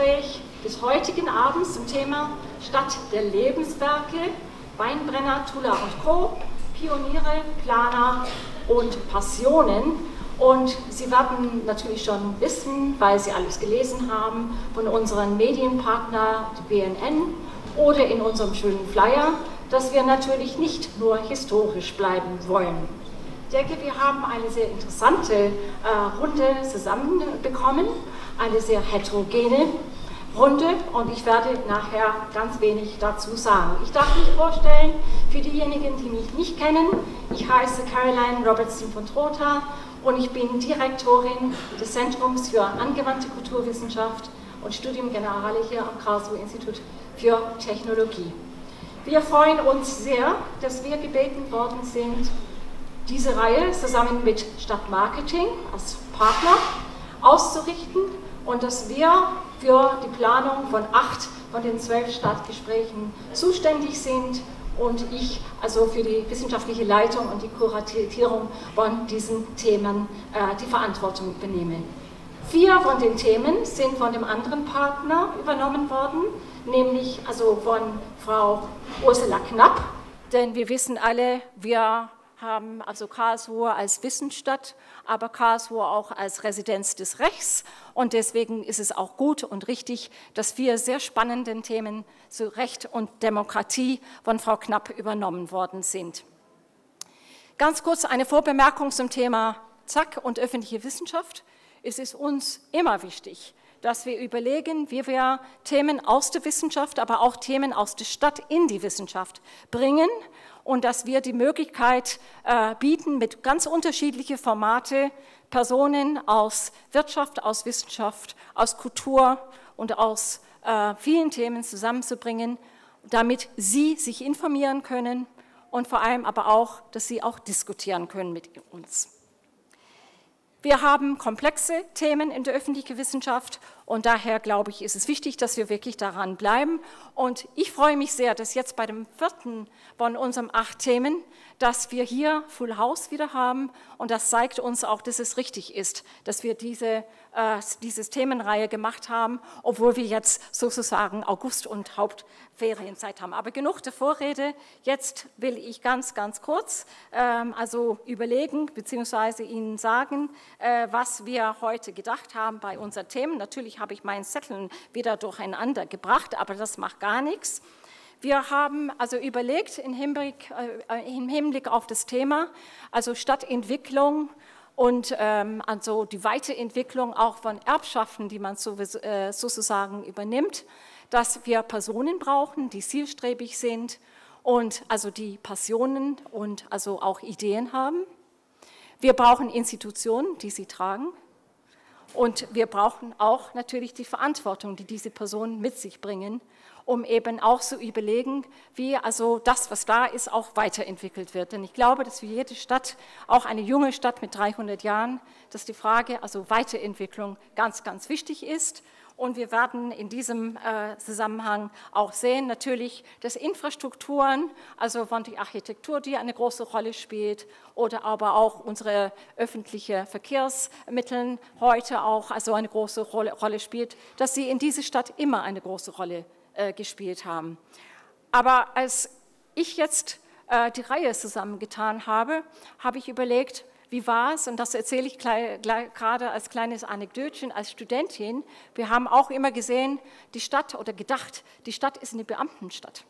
Stadtgespräch des heutigen Abends zum Thema Stadt der Lebenswerke, Weinbrenner, Tula und Co., Pioniere, Planer und Passionen. Und Sie werden natürlich schon wissen, weil Sie alles gelesen haben, von unserem Medienpartner BNN oder in unserem schönen Flyer, dass wir natürlich nicht nur historisch bleiben wollen. Ich denke, wir haben eine sehr interessante äh, Runde zusammenbekommen, eine sehr heterogene Runde und ich werde nachher ganz wenig dazu sagen. Ich darf mich vorstellen, für diejenigen, die mich nicht kennen, ich heiße Caroline Robertson von Trotha und ich bin Direktorin des Zentrums für angewandte Kulturwissenschaft und Studium Generale hier am Karlsruhe Institut für Technologie. Wir freuen uns sehr, dass wir gebeten worden sind, diese Reihe zusammen mit Stadtmarketing als Partner auszurichten und dass wir für die Planung von acht von den zwölf Stadtgesprächen zuständig sind und ich also für die wissenschaftliche Leitung und die Kuratierung von diesen Themen äh, die Verantwortung übernehme. Vier von den Themen sind von dem anderen Partner übernommen worden, nämlich also von Frau Ursula Knapp, denn wir wissen alle, wir haben also Karlsruhe als Wissensstadt, aber Karlsruhe auch als Residenz des Rechts. Und deswegen ist es auch gut und richtig, dass vier sehr spannenden Themen zu Recht und Demokratie von Frau Knapp übernommen worden sind. Ganz kurz eine Vorbemerkung zum Thema Zack und öffentliche Wissenschaft. Es ist uns immer wichtig, dass wir überlegen, wie wir Themen aus der Wissenschaft, aber auch Themen aus der Stadt in die Wissenschaft bringen und dass wir die Möglichkeit äh, bieten, mit ganz unterschiedlichen Formate Personen aus Wirtschaft, aus Wissenschaft, aus Kultur und aus äh, vielen Themen zusammenzubringen, damit sie sich informieren können und vor allem aber auch, dass sie auch diskutieren können mit uns. Wir haben komplexe Themen in der öffentlichen Wissenschaft und daher glaube ich, ist es wichtig, dass wir wirklich daran bleiben. Und ich freue mich sehr, dass jetzt bei dem vierten von unseren acht Themen dass wir hier Full House wieder haben und das zeigt uns auch, dass es richtig ist, dass wir diese, äh, diese Themenreihe gemacht haben, obwohl wir jetzt sozusagen August und Hauptferienzeit haben. Aber genug der Vorrede, jetzt will ich ganz, ganz kurz ähm, also überlegen bzw. Ihnen sagen, äh, was wir heute gedacht haben bei unseren Themen. Natürlich habe ich meinen Zetteln wieder durcheinander gebracht, aber das macht gar nichts. Wir haben also überlegt im Hinblick, äh, im Hinblick auf das Thema, also Stadtentwicklung und ähm, also die Weiterentwicklung auch von Erbschaften, die man so, äh, sozusagen übernimmt, dass wir Personen brauchen, die zielstrebig sind und also die Passionen und also auch Ideen haben. Wir brauchen Institutionen, die sie tragen. Und wir brauchen auch natürlich die Verantwortung, die diese Personen mit sich bringen um eben auch zu überlegen, wie also das, was da ist, auch weiterentwickelt wird. Denn ich glaube, dass für jede Stadt, auch eine junge Stadt mit 300 Jahren, dass die Frage also Weiterentwicklung ganz, ganz wichtig ist. Und wir werden in diesem äh, Zusammenhang auch sehen, natürlich, dass Infrastrukturen, also von der Architektur, die eine große Rolle spielt, oder aber auch unsere öffentlichen Verkehrsmittel heute auch also eine große Rolle, spielt, dass sie in dieser Stadt immer eine große Rolle äh, gespielt haben. Aber als ich jetzt äh, die Reihe zusammengetan habe, habe ich überlegt, wie war es, und das erzähle ich gerade als kleines Anekdötchen als Studentin, wir haben auch immer gesehen, die Stadt oder gedacht, die Stadt ist eine Beamtenstadt.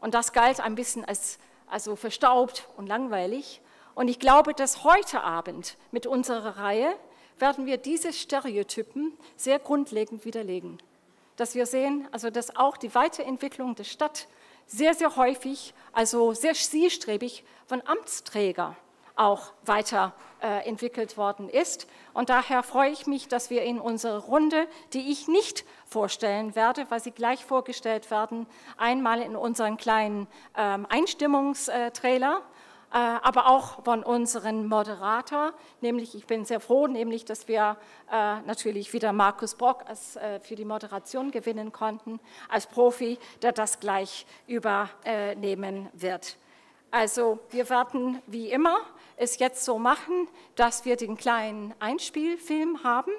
Und das galt ein bisschen als also verstaubt und langweilig. Und ich glaube, dass heute Abend mit unserer Reihe werden wir diese Stereotypen sehr grundlegend widerlegen dass wir sehen, also dass auch die Weiterentwicklung der Stadt sehr, sehr häufig, also sehr zielstrebig von Amtsträgern auch weiterentwickelt äh, worden ist. Und daher freue ich mich, dass wir in unserer Runde, die ich nicht vorstellen werde, weil sie gleich vorgestellt werden, einmal in unseren kleinen ähm, Einstimmungstrailer äh, aber auch von unserem Moderator, nämlich ich bin sehr froh, nämlich dass wir äh, natürlich wieder Markus Brock als, für die Moderation gewinnen konnten, als Profi, der das gleich übernehmen wird. Also wir werden wie immer es jetzt so machen, dass wir den kleinen Einspielfilm haben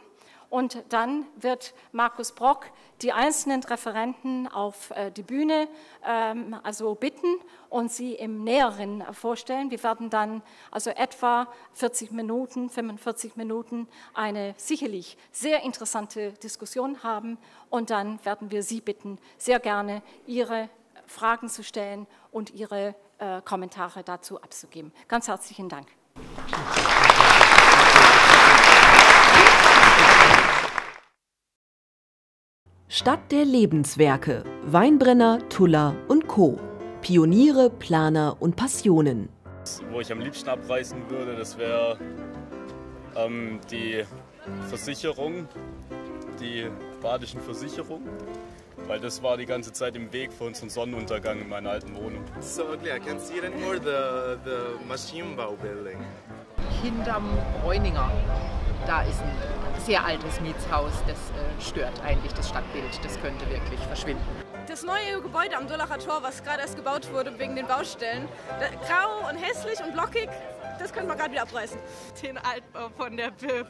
Und dann wird Markus Brock die einzelnen Referenten auf äh, die Bühne ähm, also bitten und sie im Näheren vorstellen. Wir werden dann also etwa 40 Minuten, 45 Minuten eine sicherlich sehr interessante Diskussion haben und dann werden wir Sie bitten, sehr gerne Ihre Fragen zu stellen und Ihre äh, Kommentare dazu abzugeben. Ganz herzlichen Dank. Stadt der Lebenswerke, Weinbrenner, Tuller und Co. Pioniere, Planer und Passionen. Wo ich am liebsten abreißen würde, das wäre ähm, die Versicherung, die badischen Versicherung, weil das war die ganze Zeit im Weg für unseren Sonnenuntergang in meiner alten Wohnung. So ugly, I can't see it anymore, the, the Maschinenbau building. Hinterm Bräuninger, da ist ein sehr altes Mietshaus, das äh, stört eigentlich das Stadtbild, das könnte wirklich verschwinden. Das neue Gebäude am Dullacher Tor, was gerade erst gebaut wurde wegen den Baustellen, grau und hässlich und blockig, das könnte man gerade wieder abreißen. Den Altbau von der BIP.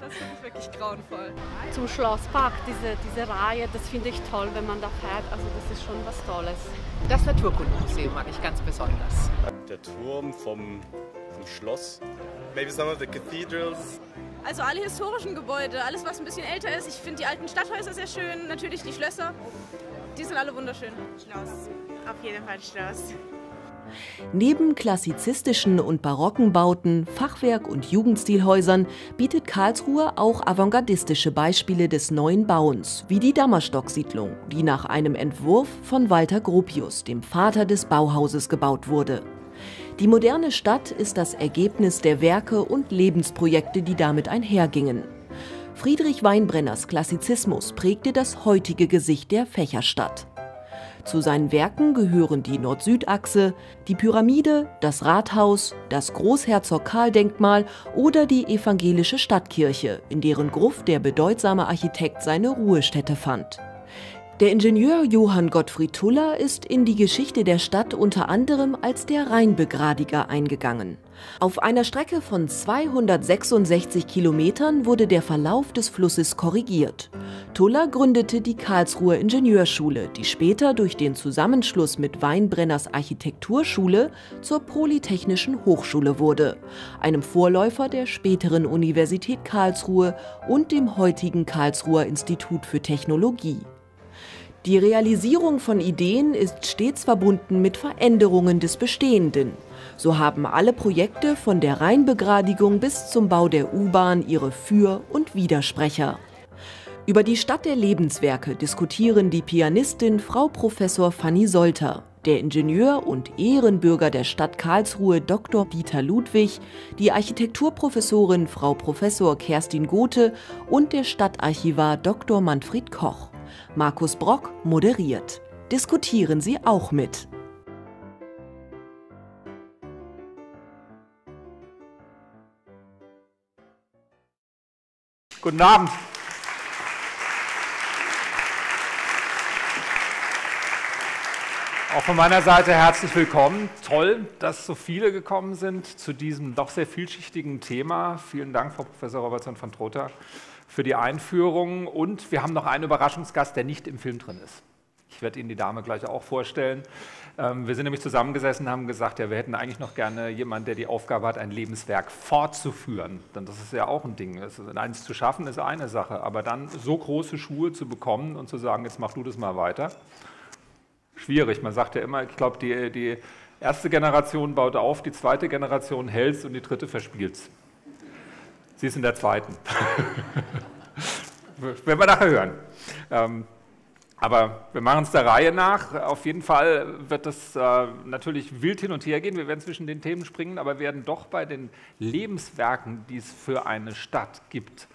Das finde ich wirklich grauenvoll. Zum Schlosspark, diese, diese Reihe, das finde ich toll, wenn man da fährt. Also das ist schon was Tolles. Das Naturkundemuseum mag ich ganz besonders. Der Turm vom, vom Schloss. Maybe some of the cathedrals. Also alle historischen Gebäude, alles was ein bisschen älter ist. Ich finde die alten Stadthäuser sehr schön, natürlich die Schlösser. Die sind alle wunderschön. Schloss, auf jeden Fall Schloss. Neben klassizistischen und barocken Bauten, Fachwerk- und Jugendstilhäusern bietet Karlsruhe auch avantgardistische Beispiele des neuen Bauens, wie die Dammerstock-Siedlung, die nach einem Entwurf von Walter Gropius, dem Vater des Bauhauses, gebaut wurde. Die moderne Stadt ist das Ergebnis der Werke und Lebensprojekte, die damit einhergingen. Friedrich Weinbrenners Klassizismus prägte das heutige Gesicht der Fächerstadt. Zu seinen Werken gehören die Nord-Süd-Achse, die Pyramide, das Rathaus, das Großherzog-Karl-Denkmal oder die evangelische Stadtkirche, in deren Gruft der bedeutsame Architekt seine Ruhestätte fand. Der Ingenieur Johann Gottfried Tuller ist in die Geschichte der Stadt unter anderem als der Rheinbegradiger eingegangen. Auf einer Strecke von 266 Kilometern wurde der Verlauf des Flusses korrigiert. Tuller gründete die Karlsruher Ingenieurschule, die später durch den Zusammenschluss mit Weinbrenners Architekturschule zur Polytechnischen Hochschule wurde, einem Vorläufer der späteren Universität Karlsruhe und dem heutigen Karlsruher Institut für Technologie. Die Realisierung von Ideen ist stets verbunden mit Veränderungen des Bestehenden. So haben alle Projekte von der Rheinbegradigung bis zum Bau der U-Bahn ihre Für- und Widersprecher. Über die Stadt der Lebenswerke diskutieren die Pianistin Frau Professor Fanny Solter, der Ingenieur und Ehrenbürger der Stadt Karlsruhe Dr. Dieter Ludwig, die Architekturprofessorin Frau Professor Kerstin Gothe und der Stadtarchivar Dr. Manfred Koch. Markus Brock moderiert. Diskutieren Sie auch mit. Guten Abend. Auch von meiner Seite herzlich willkommen. Toll, dass so viele gekommen sind zu diesem doch sehr vielschichtigen Thema. Vielen Dank, Frau Professor Robertson von Trotha, für die Einführung. Und wir haben noch einen Überraschungsgast, der nicht im Film drin ist. Ich werde Ihnen die Dame gleich auch vorstellen. Ähm, wir sind nämlich zusammengesessen und haben gesagt, ja, wir hätten eigentlich noch gerne jemanden, der die Aufgabe hat, ein Lebenswerk fortzuführen. Denn das ist ja auch ein Ding. Eins zu schaffen ist eine Sache, aber dann so große Schuhe zu bekommen und zu sagen, jetzt mach du das mal weiter, schwierig. Man sagt ja immer, ich glaube, die, die erste Generation baut auf, die zweite Generation hält und die dritte verspielt es. Sie ist in der zweiten. Werden wir nachher hören. Ähm, aber wir machen es der Reihe nach. Auf jeden Fall wird das äh, natürlich wild hin und her gehen. Wir werden zwischen den Themen springen, aber werden doch bei den Lebenswerken, die es für eine Stadt gibt,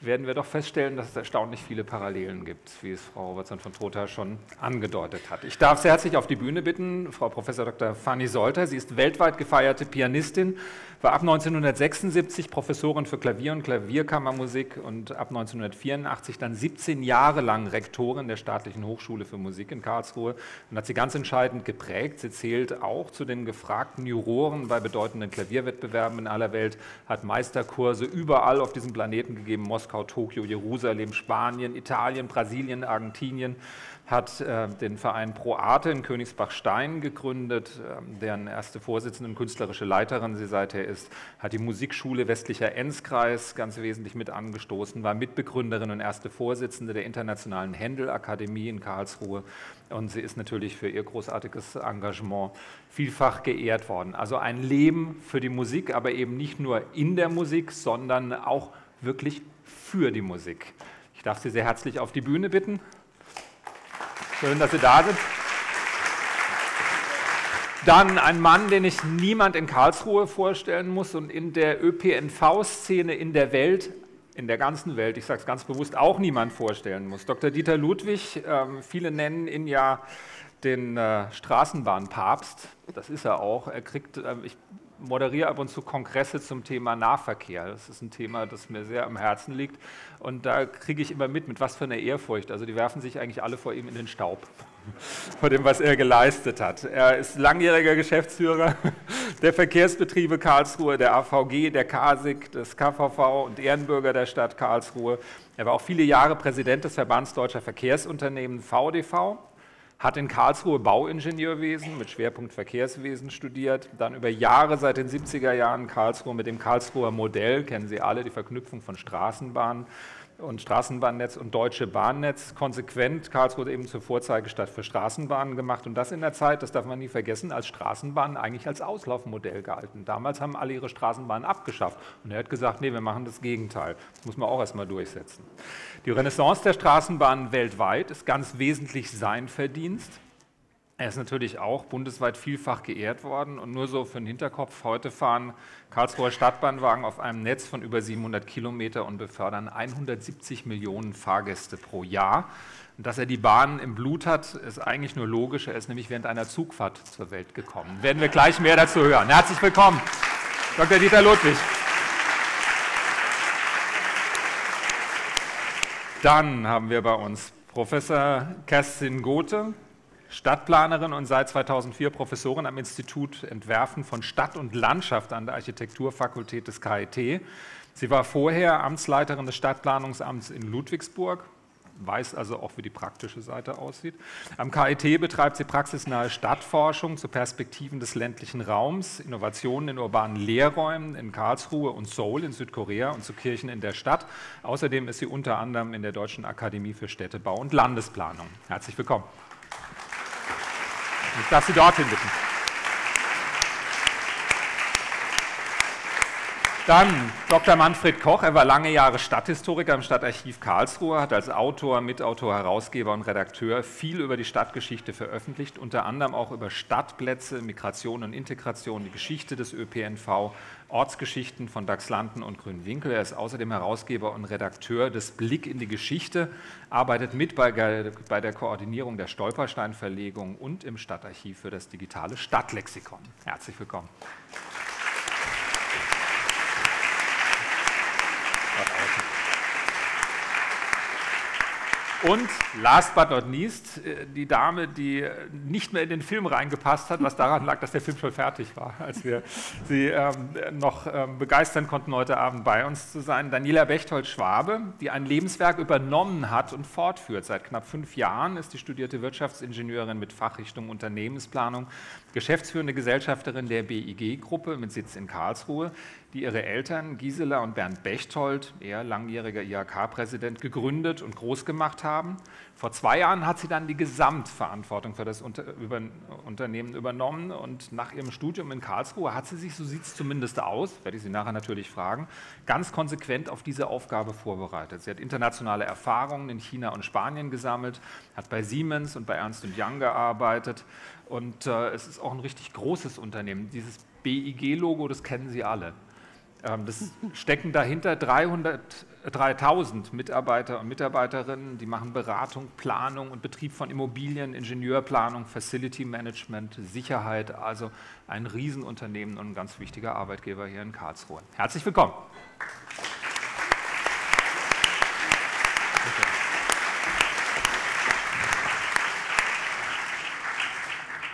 werden wir doch feststellen, dass es erstaunlich viele Parallelen gibt, wie es Frau Robertson von Trotha schon angedeutet hat. Ich darf sehr herzlich auf die Bühne bitten, Frau Prof. Dr. Fanny Solter. Sie ist weltweit gefeierte Pianistin, war ab 1976 Professorin für Klavier und Klavierkammermusik und ab 1984 dann 17 Jahre lang Rektorin der Staatlichen Hochschule für Musik in Karlsruhe und hat sie ganz entscheidend geprägt. Sie zählt auch zu den gefragten Juroren bei bedeutenden Klavierwettbewerben in aller Welt, hat Meisterkurse überall auf diesem Planeten gegeben, Moskau, Tokio, Jerusalem, Spanien, Italien, Brasilien, Argentinien hat äh, den Verein Pro Arte in Königsbach-Stein gegründet, äh, deren erste Vorsitzende und künstlerische Leiterin sie seither ist, hat die Musikschule Westlicher Enzkreis ganz wesentlich mit angestoßen, war Mitbegründerin und erste Vorsitzende der Internationalen Händel-Akademie in Karlsruhe und sie ist natürlich für ihr großartiges Engagement vielfach geehrt worden. Also ein Leben für die Musik, aber eben nicht nur in der Musik, sondern auch wirklich für die Musik. Ich darf Sie sehr herzlich auf die Bühne bitten. Schön, dass Sie da sind. Dann ein Mann, den ich niemand in Karlsruhe vorstellen muss und in der ÖPNV-Szene in der Welt, in der ganzen Welt, ich sage es ganz bewusst, auch niemand vorstellen muss. Dr. Dieter Ludwig, äh, viele nennen ihn ja den äh, Straßenbahnpapst, das ist er auch. Er kriegt, äh, ich moderiere ab und zu Kongresse zum Thema Nahverkehr. Das ist ein Thema, das mir sehr am Herzen liegt. Und da kriege ich immer mit, mit was für einer Ehrfurcht. Also die werfen sich eigentlich alle vor ihm in den Staub, vor dem, was er geleistet hat. Er ist langjähriger Geschäftsführer der Verkehrsbetriebe Karlsruhe, der AVG, der KASIG, des KVV und Ehrenbürger der Stadt Karlsruhe. Er war auch viele Jahre Präsident des Verbands Deutscher Verkehrsunternehmen VDV hat in Karlsruhe Bauingenieurwesen mit Schwerpunkt Verkehrswesen studiert, dann über Jahre seit den 70er Jahren Karlsruhe mit dem Karlsruher Modell, kennen Sie alle, die Verknüpfung von Straßenbahnen und Straßenbahnnetz und Deutsche Bahnnetz konsequent Karlsruhe eben zur Vorzeigestadt für Straßenbahnen gemacht und das in der Zeit, das darf man nie vergessen, als Straßenbahnen eigentlich als Auslaufmodell gehalten. Damals haben alle ihre Straßenbahnen abgeschafft und er hat gesagt, nee, wir machen das Gegenteil. Das muss man auch erstmal durchsetzen. Die Renaissance der Straßenbahnen weltweit ist ganz wesentlich sein Verdienst. Er ist natürlich auch bundesweit vielfach geehrt worden und nur so für den Hinterkopf, heute fahren Karlsruher Stadtbahnwagen auf einem Netz von über 700 Kilometer und befördern 170 Millionen Fahrgäste pro Jahr. Und dass er die Bahn im Blut hat, ist eigentlich nur logisch. Er ist nämlich während einer Zugfahrt zur Welt gekommen. Werden wir gleich mehr dazu hören. Herzlich willkommen, Dr. Dieter Ludwig. Dann haben wir bei uns Professor Kerstin Gothe, Stadtplanerin und seit 2004 Professorin am Institut Entwerfen von Stadt und Landschaft an der Architekturfakultät des KIT. Sie war vorher Amtsleiterin des Stadtplanungsamts in Ludwigsburg, weiß also auch, wie die praktische Seite aussieht. Am KIT betreibt sie praxisnahe Stadtforschung zu Perspektiven des ländlichen Raums, Innovationen in urbanen Lehrräumen in Karlsruhe und Seoul in Südkorea und zu Kirchen in der Stadt. Außerdem ist sie unter anderem in der Deutschen Akademie für Städtebau und Landesplanung. Herzlich willkommen. Ich darf Sie dorthin bitten. Dann Dr. Manfred Koch, er war lange Jahre Stadthistoriker im Stadtarchiv Karlsruhe, hat als Autor, Mitautor, Herausgeber und Redakteur viel über die Stadtgeschichte veröffentlicht, unter anderem auch über Stadtplätze, Migration und Integration, die Geschichte des ÖPNV, Ortsgeschichten von Dachslanden und Grünwinkel. Er ist außerdem Herausgeber und Redakteur des Blick in die Geschichte, arbeitet mit bei, bei der Koordinierung der Stolpersteinverlegung und im Stadtarchiv für das digitale Stadtlexikon. Herzlich willkommen. Und last but not least, äh, die Dame, die nicht mehr in den Film reingepasst hat, was daran lag, dass der Film schon fertig war, als wir sie ähm, noch ähm, begeistern konnten, heute Abend bei uns zu sein. Daniela Bechtold-Schwabe, die ein Lebenswerk übernommen hat und fortführt. Seit knapp fünf Jahren ist die studierte Wirtschaftsingenieurin mit Fachrichtung Unternehmensplanung, geschäftsführende Gesellschafterin der BIG-Gruppe mit Sitz in Karlsruhe, die ihre Eltern Gisela und Bernd Bechtold, er langjähriger IHK-Präsident, gegründet und groß gemacht haben. Vor zwei Jahren hat sie dann die Gesamtverantwortung für das Unter über Unternehmen übernommen und nach ihrem Studium in Karlsruhe hat sie sich, so sieht es zumindest aus, werde ich Sie nachher natürlich fragen, ganz konsequent auf diese Aufgabe vorbereitet. Sie hat internationale Erfahrungen in China und Spanien gesammelt, hat bei Siemens und bei Ernst Young gearbeitet und äh, es ist auch ein richtig großes Unternehmen. Dieses BIG-Logo, das kennen Sie alle. Ähm, das stecken dahinter 300, 3000 Mitarbeiter und Mitarbeiterinnen, die machen Beratung, Planung und Betrieb von Immobilien, Ingenieurplanung, Facility Management, Sicherheit, also ein Riesenunternehmen und ein ganz wichtiger Arbeitgeber hier in Karlsruhe. Herzlich willkommen.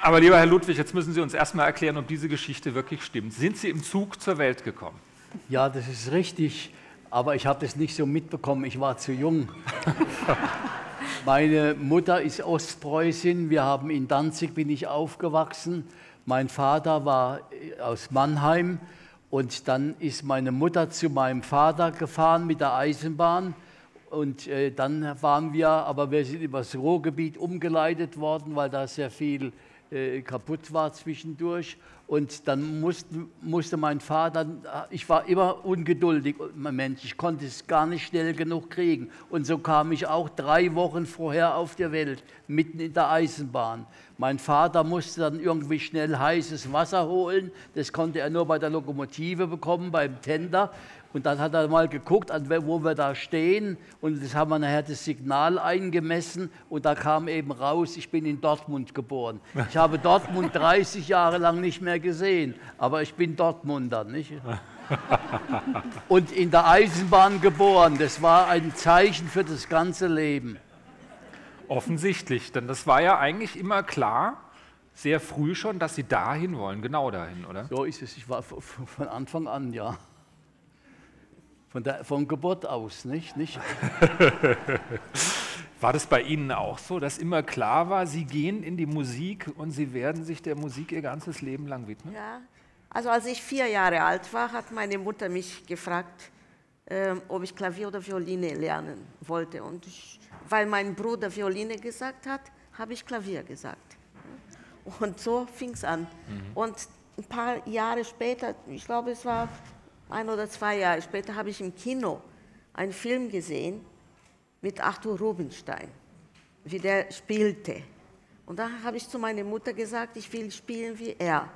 Aber lieber Herr Ludwig, jetzt müssen Sie uns erstmal erklären, ob diese Geschichte wirklich stimmt. Sind Sie im Zug zur Welt gekommen? Ja, das ist richtig, aber ich habe es nicht so mitbekommen, ich war zu jung. Meine Mutter ist Ostpreußin, wir haben in Danzig bin ich aufgewachsen. Mein Vater war äh, aus Mannheim und dann ist meine Mutter zu meinem Vater gefahren mit der Eisenbahn und äh, dann waren wir, aber wir sind übers Ruhrgebiet umgeleitet worden, weil da sehr viel äh, kaputt war zwischendurch. Und dann musste, musste mein Vater, ich war immer ungeduldig, Mensch, ich konnte es gar nicht schnell genug kriegen. Und so kam ich auch drei Wochen vorher auf der Welt, mitten in der Eisenbahn. Mein Vater musste dann irgendwie schnell heißes Wasser holen. Das konnte er nur bei der Lokomotive bekommen, beim Tender. Und dann hat er mal geguckt, wo wir da stehen. Und das haben wir nachher das Signal eingemessen. Und da kam eben raus, ich bin in Dortmund geboren. Ich habe Dortmund 30 Jahre lang nicht mehr gesehen. Aber ich bin Dortmunder, nicht? Und in der Eisenbahn geboren. Das war ein Zeichen für das ganze Leben. Offensichtlich, denn das war ja eigentlich immer klar, sehr früh schon, dass Sie dahin wollen, genau dahin, oder? So ist es. Ich war von Anfang an, ja. Von, der, von Geburt aus, nicht? nicht? war das bei Ihnen auch so, dass immer klar war, Sie gehen in die Musik und Sie werden sich der Musik Ihr ganzes Leben lang widmen? Ja, also als ich vier Jahre alt war, hat meine Mutter mich gefragt, äh, ob ich Klavier oder Violine lernen wollte. Und ich, weil mein Bruder Violine gesagt hat, habe ich Klavier gesagt. Und so fing es an. Mhm. Und ein paar Jahre später, ich glaube, es war ein oder zwei Jahre später habe ich im Kino einen Film gesehen mit Arthur Rubinstein, wie der spielte. Und da habe ich zu meiner Mutter gesagt, ich will spielen wie er.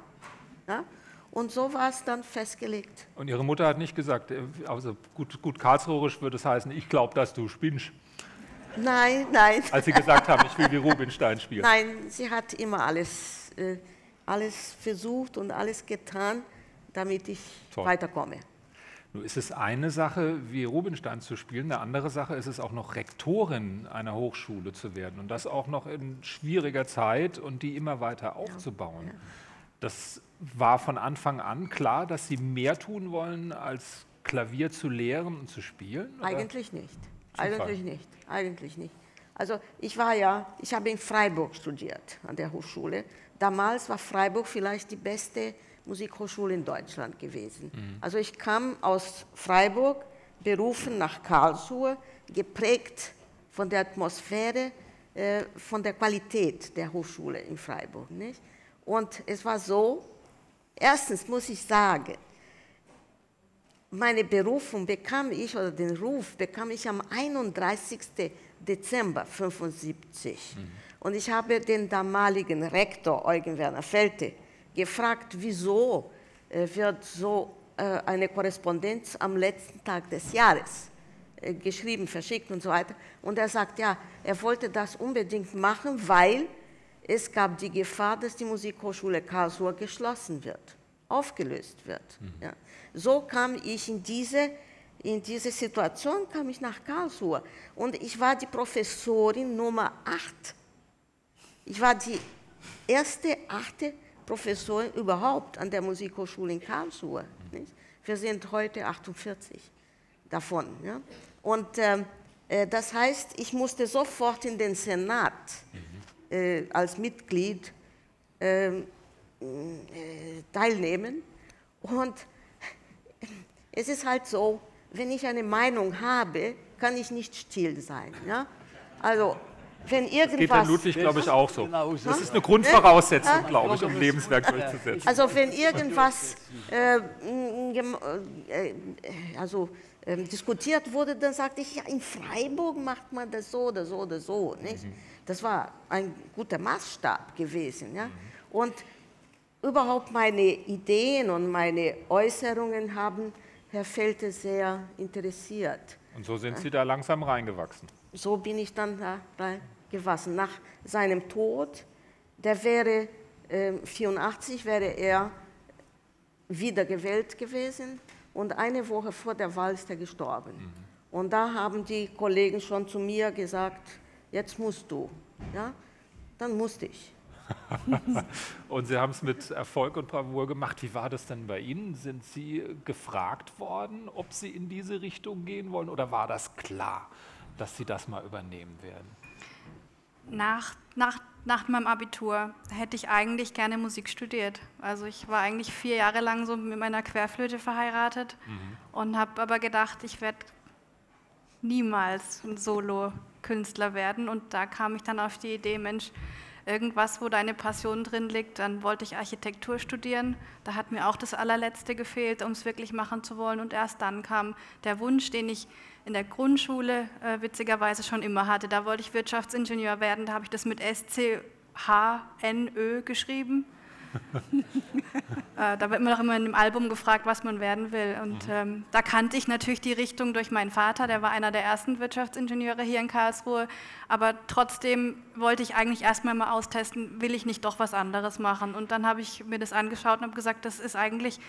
Ja? Und so war es dann festgelegt. Und Ihre Mutter hat nicht gesagt, äh, also gut, gut karlsruherisch würde es heißen, ich glaube, dass du spinnst. Nein, nein. Als Sie gesagt haben, ich will wie Rubinstein spielen. Nein, sie hat immer alles, äh, alles versucht und alles getan, damit ich Toll. weiterkomme. Nun ist es eine Sache, wie Rubinstein zu spielen, eine andere Sache ist es auch noch Rektorin einer Hochschule zu werden und das auch noch in schwieriger Zeit und die immer weiter aufzubauen. Das war von Anfang an klar, dass Sie mehr tun wollen, als Klavier zu lehren und zu spielen? Oder? Eigentlich nicht. Zufall. Eigentlich nicht. Eigentlich nicht. Also ich war ja, ich habe in Freiburg studiert an der Hochschule. Damals war Freiburg vielleicht die beste Musikhochschule in Deutschland gewesen. Mhm. Also ich kam aus Freiburg, berufen nach Karlsruhe, geprägt von der Atmosphäre, äh, von der Qualität der Hochschule in Freiburg. Nicht? Und es war so, erstens muss ich sagen, meine Berufung bekam ich, oder den Ruf bekam ich am 31. Dezember 1975. Mhm. Und ich habe den damaligen Rektor Eugen Werner Felte gefragt, wieso äh, wird so äh, eine Korrespondenz am letzten Tag des Jahres äh, geschrieben, verschickt und so weiter. Und er sagt, ja, er wollte das unbedingt machen, weil es gab die Gefahr, dass die Musikhochschule Karlsruhe geschlossen wird, aufgelöst wird. Mhm. Ja. So kam ich in diese, in diese Situation, kam ich nach Karlsruhe. Und ich war die Professorin Nummer 8. Ich war die erste, achte Professoren überhaupt an der Musikhochschule in Karlsruhe. Nicht? Wir sind heute 48 davon. Ja? Und ähm, äh, das heißt, ich musste sofort in den Senat äh, als Mitglied ähm, äh, teilnehmen. Und es ist halt so, wenn ich eine Meinung habe, kann ich nicht still sein. Ja? Also wenn irgendwas. Das geht Herrn Ludwig, glaube ich, auch so. Genau das ist eine Grundvoraussetzung, glaube ich, um Lebenswerk durchzusetzen. Also wenn irgendwas äh, äh, also, äh, diskutiert wurde, dann sagte ich, ja, in Freiburg macht man das so oder so oder so. Nicht? Mhm. Das war ein guter Maßstab gewesen. Ja? Und überhaupt meine Ideen und meine Äußerungen haben Herr Felte sehr interessiert. Und so sind Sie da langsam reingewachsen? So bin ich dann da reingewachsen. Nach seinem Tod, der wäre äh, 84, wäre er wiedergewählt gewesen und eine Woche vor der Wahl ist er gestorben. Mhm. Und da haben die Kollegen schon zu mir gesagt, jetzt musst du. Ja? Dann musste ich. und Sie haben es mit Erfolg und Bravour gemacht. Wie war das denn bei Ihnen? Sind Sie gefragt worden, ob Sie in diese Richtung gehen wollen oder war das klar, dass Sie das mal übernehmen werden? Nach, nach, nach meinem Abitur hätte ich eigentlich gerne Musik studiert. Also ich war eigentlich vier Jahre lang so mit meiner Querflöte verheiratet mhm. und habe aber gedacht, ich werde niemals ein Solo-Künstler werden. Und da kam ich dann auf die Idee, Mensch, irgendwas, wo deine Passion drin liegt. Dann wollte ich Architektur studieren. Da hat mir auch das allerletzte gefehlt, um es wirklich machen zu wollen. Und erst dann kam der Wunsch, den ich in der Grundschule äh, witzigerweise schon immer hatte. Da wollte ich Wirtschaftsingenieur werden. Da habe ich das mit S-C-H-N-Ö geschrieben. äh, da wird man auch immer in dem Album gefragt, was man werden will. Und mhm. ähm, da kannte ich natürlich die Richtung durch meinen Vater, der war einer der ersten Wirtschaftsingenieure hier in Karlsruhe. Aber trotzdem wollte ich eigentlich erstmal mal austesten, will ich nicht doch was anderes machen. Und dann habe ich mir das angeschaut und habe gesagt, das ist eigentlich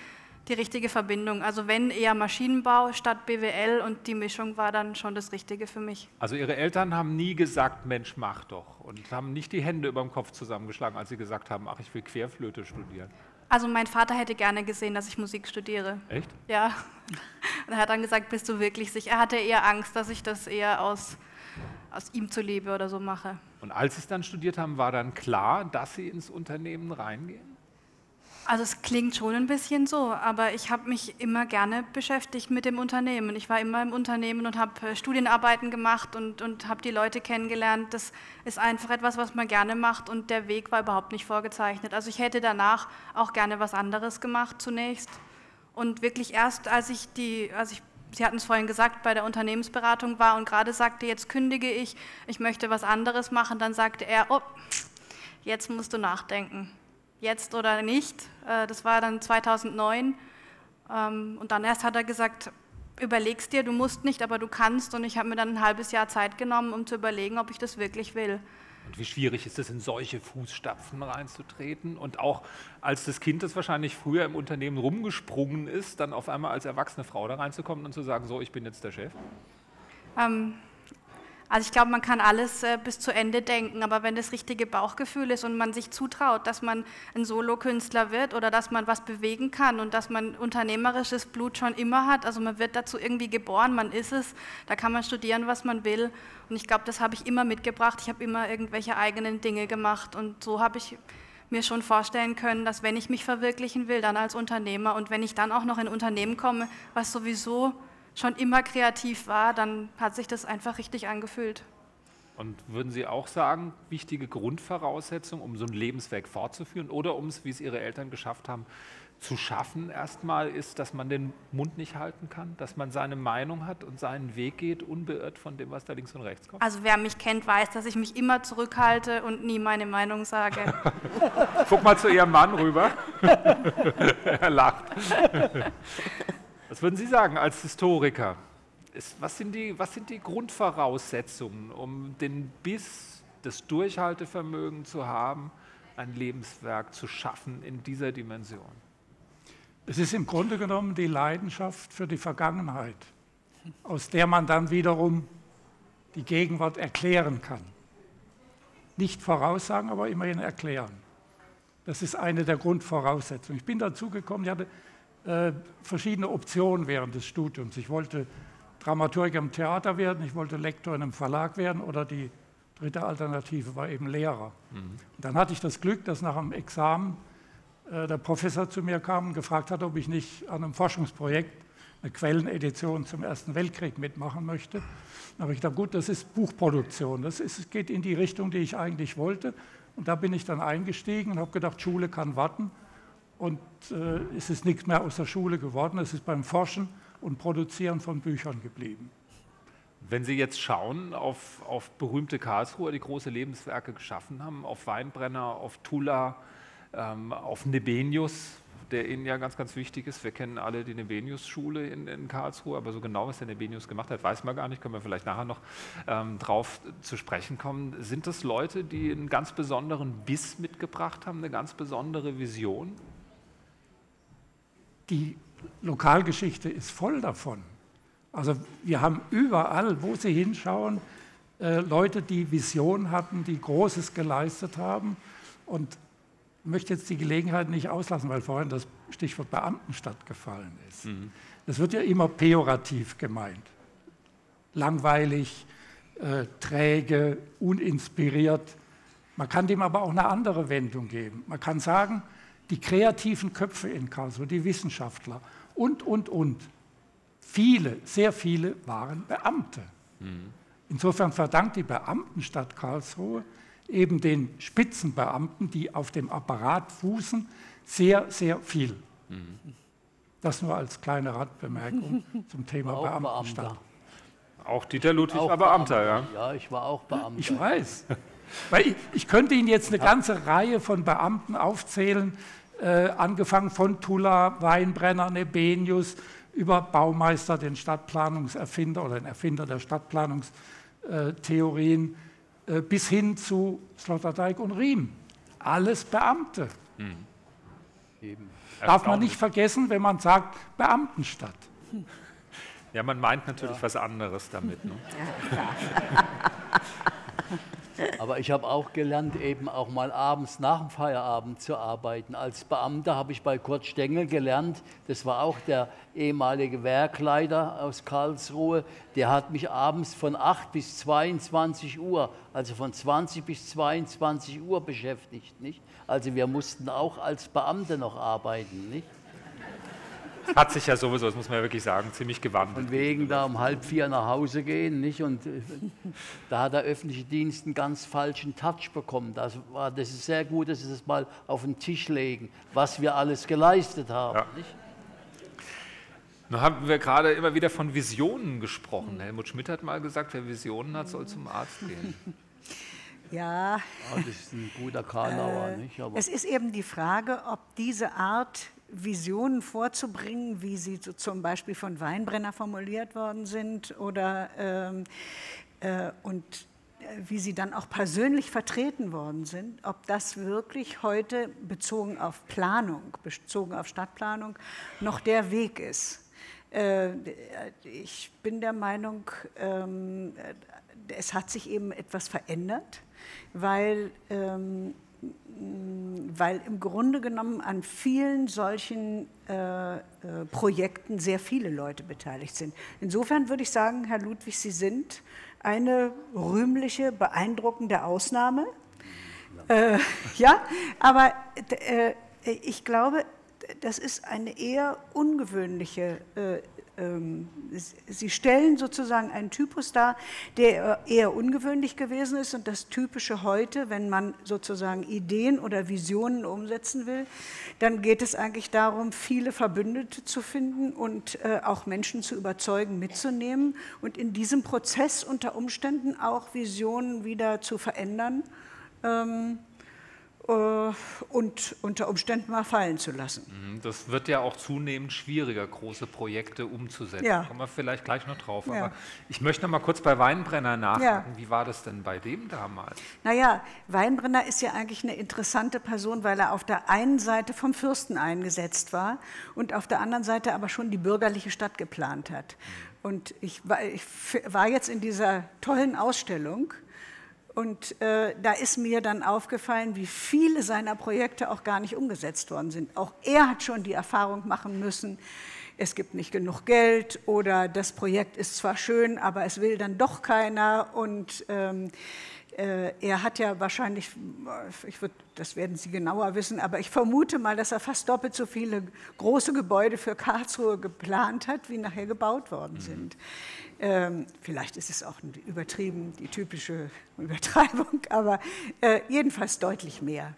die richtige Verbindung. Also wenn eher Maschinenbau statt BWL und die Mischung war dann schon das Richtige für mich. Also Ihre Eltern haben nie gesagt, Mensch, mach doch und haben nicht die Hände über dem Kopf zusammengeschlagen, als Sie gesagt haben, ach, ich will Querflöte studieren. Also mein Vater hätte gerne gesehen, dass ich Musik studiere. Echt? Ja. Und er hat dann gesagt, bist du wirklich sicher? Er hatte eher Angst, dass ich das eher aus, aus ihm zuliebe oder so mache. Und als Sie es dann studiert haben, war dann klar, dass Sie ins Unternehmen reingehen? Also es klingt schon ein bisschen so, aber ich habe mich immer gerne beschäftigt mit dem Unternehmen. Ich war immer im Unternehmen und habe äh, Studienarbeiten gemacht und, und habe die Leute kennengelernt. Das ist einfach etwas, was man gerne macht und der Weg war überhaupt nicht vorgezeichnet. Also ich hätte danach auch gerne was anderes gemacht zunächst. Und wirklich erst, als ich die, als ich Sie hatten es vorhin gesagt, bei der Unternehmensberatung war und gerade sagte, jetzt kündige ich, ich möchte was anderes machen, dann sagte er, oh, jetzt musst du nachdenken jetzt oder nicht. Äh, das war dann 2009. Ähm, und dann erst hat er gesagt, überlegst dir, du musst nicht, aber du kannst. Und ich habe mir dann ein halbes Jahr Zeit genommen, um zu überlegen, ob ich das wirklich will. Und wie schwierig ist es, in solche Fußstapfen reinzutreten? Und auch als das Kind, das wahrscheinlich früher im Unternehmen rumgesprungen ist, dann auf einmal als erwachsene Frau da reinzukommen und zu sagen, so, ich bin jetzt der Chef? Ähm, also ich glaube, man kann alles äh, bis zu Ende denken, aber wenn das richtige Bauchgefühl ist und man sich zutraut, dass man ein Solokünstler wird oder dass man was bewegen kann und dass man unternehmerisches Blut schon immer hat, also man wird dazu irgendwie geboren, man ist es, da kann man studieren, was man will. Und ich glaube, das habe ich immer mitgebracht. Ich habe immer irgendwelche eigenen Dinge gemacht und so habe ich mir schon vorstellen können, dass wenn ich mich verwirklichen will, dann als Unternehmer und wenn ich dann auch noch in ein Unternehmen komme, was sowieso schon immer kreativ war, dann hat sich das einfach richtig angefühlt. Und würden Sie auch sagen, wichtige Grundvoraussetzung, um so ein Lebenswerk fortzuführen oder um es, wie es Ihre Eltern geschafft haben, zu schaffen, erstmal ist, dass man den Mund nicht halten kann, dass man seine Meinung hat und seinen Weg geht, unbeirrt von dem, was da links und rechts kommt? Also wer mich kennt, weiß, dass ich mich immer zurückhalte und nie meine Meinung sage. Guck mal zu Ihrem Mann rüber. er lacht. Was würden Sie sagen als Historiker? was, sind die, was sind die Grundvoraussetzungen, um den Biss, das Durchhaltevermögen zu haben, ein Lebenswerk zu schaffen in dieser Dimension? Es ist im Grunde genommen die Leidenschaft für die Vergangenheit, aus der man dann wiederum die Gegenwart erklären kann. Nicht voraussagen, aber immerhin erklären. Das ist eine der Grundvoraussetzungen. Ich bin dazu gekommen, ich hatte äh, verschiedene Optionen während des Studiums. Ich wollte Dramaturg am Theater werden, ich wollte Lektor in einem Verlag werden oder die dritte Alternative war eben Lehrer. Mhm. Dann hatte ich das Glück, dass nach dem Examen äh, der Professor zu mir kam und gefragt hat, ob ich nicht an einem Forschungsprojekt eine Quellenedition zum Ersten Weltkrieg mitmachen möchte. Dann habe ich gedacht, gut, das ist Buchproduktion, das ist, geht in die Richtung, die ich eigentlich wollte. Und da bin ich dann eingestiegen und habe gedacht, Schule kann warten. Und äh, es ist nichts mehr aus der Schule geworden, es ist beim Forschen und Produzieren von Büchern geblieben. Wenn Sie jetzt schauen auf, auf berühmte Karlsruher, die große Lebenswerke geschaffen haben, auf Weinbrenner, auf Tula, ähm, auf Nebenius, der Ihnen ja ganz, ganz wichtig ist. Wir kennen alle die Nebenius-Schule in, in, Karlsruhe, aber so genau, was der Nebenius gemacht hat, weiß man gar nicht. Können wir vielleicht nachher noch ähm, drauf zu sprechen kommen. Sind das Leute, die einen ganz besonderen Biss mitgebracht haben, eine ganz besondere Vision? Die Lokalgeschichte ist voll davon. Also wir haben überall, wo Sie hinschauen, äh, Leute, die Vision hatten, die Großes geleistet haben. Und ich möchte jetzt die Gelegenheit nicht auslassen, weil vorhin das Stichwort Beamtenstadt gefallen ist. Mhm. Das wird ja immer pejorativ gemeint. Langweilig, äh, träge, uninspiriert. Man kann dem aber auch eine andere Wendung geben. Man kann sagen, die kreativen Köpfe in Karlsruhe, die Wissenschaftler und, und, und, viele, sehr viele waren Beamte. Mhm. Insofern verdankt die Beamtenstadt Karlsruhe eben den Spitzenbeamten, die auf dem Apparat fußen, sehr, sehr viel. Mhm. Das nur als kleine Randbemerkung zum Thema auch Beamtenstadt. Beamter. Auch Dieter Ludwig auch war Beamter, Beamter, ja. Ja, ich war auch Beamter. Ich weiß. Weil ich, ich, könnte Ihnen jetzt eine ganze Reihe von Beamten aufzählen, äh, angefangen von Tulla, Weinbrenner, Nebenius, über Baumeister, den Stadtplanungserfinder oder den Erfinder der Stadtplanungstheorien, äh, bis hin zu Sloterdijk und Riem. Alles Beamte. Hm. Darf man nicht vergessen, wenn man sagt Beamtenstadt. Ja, man meint natürlich ja. was anderes damit. Ne? Aber ich habe auch gelernt, eben auch mal abends nach dem Feierabend zu arbeiten. Als Beamter habe ich bei Kurt Stengel gelernt, das war auch der ehemalige Werkleiter aus Karlsruhe, der hat mich abends von 8 bis 22 Uhr, also von 20 bis 22 Uhr beschäftigt. Nicht? Also wir mussten auch als Beamte noch arbeiten. Nicht? Hat sich ja sowieso, das muss man ja wirklich sagen, ziemlich gewandelt. Von wegen da um halb vier nach Hause gehen, nicht? Und äh, da hat der öffentliche Dienst einen ganz falschen Touch bekommen. Das, war, das ist sehr gut, dass Sie das mal auf den Tisch legen, was wir alles geleistet haben. Ja. Nicht? Nun haben wir gerade immer wieder von Visionen gesprochen. Helmut Schmidt hat mal gesagt, wer Visionen hat, soll zum Arzt gehen. Ja. ja das ist ein guter Karlauer, äh, nicht? Aber es ist eben die Frage, ob diese Art Visionen vorzubringen, wie sie so zum Beispiel von Weinbrenner formuliert worden sind oder ähm, äh, und äh, wie sie dann auch persönlich vertreten worden sind, ob das wirklich heute bezogen auf Planung, bezogen auf Stadtplanung, noch der Weg ist. Äh, ich bin der Meinung, ähm, es hat sich eben etwas verändert, weil ähm, weil im Grunde genommen an vielen solchen äh, äh, Projekten sehr viele Leute beteiligt sind. Insofern würde ich sagen, Herr Ludwig, Sie sind eine rühmliche, beeindruckende Ausnahme. Äh, ja, aber äh, ich glaube, das ist eine eher ungewöhnliche äh, Sie stellen sozusagen einen Typus dar, der eher ungewöhnlich gewesen ist und das Typische heute, wenn man sozusagen Ideen oder Visionen umsetzen will, dann geht es eigentlich darum, viele Verbündete zu finden und äh, auch Menschen zu überzeugen, mitzunehmen und in diesem Prozess unter Umständen auch Visionen wieder zu verändern. Ähm, äh, und unter Umständen mal fallen zu lassen. Mhm, das wird ja auch zunehmend schwieriger, große Projekte umzusetzen. Ja. Kommen wir vielleicht gleich noch drauf. Ja. Aber ich möchte noch mal kurz bei Weinbrenner nachfragen. Ja. Wie war das denn bei dem damals? Naja, Weinbrenner ist ja eigentlich eine interessante Person, weil er auf der einen Seite vom Fürsten eingesetzt war und auf der anderen Seite aber schon die bürgerliche Stadt geplant hat. Mhm. Und ich war, ich war jetzt in dieser tollen Ausstellung und äh, da ist mir dann aufgefallen, wie viele seiner Projekte auch gar nicht umgesetzt worden sind. Auch er hat schon die Erfahrung machen müssen, es gibt nicht genug Geld oder das Projekt ist zwar schön, aber es will dann doch keiner. Und ähm, äh, er hat ja wahrscheinlich, ich würd, das werden Sie genauer wissen, aber ich vermute mal, dass er fast doppelt so viele große Gebäude für Karlsruhe geplant hat, wie nachher gebaut worden mhm. sind. Ähm, vielleicht ist es auch übertrieben, die typische Übertreibung, aber äh, jedenfalls deutlich mehr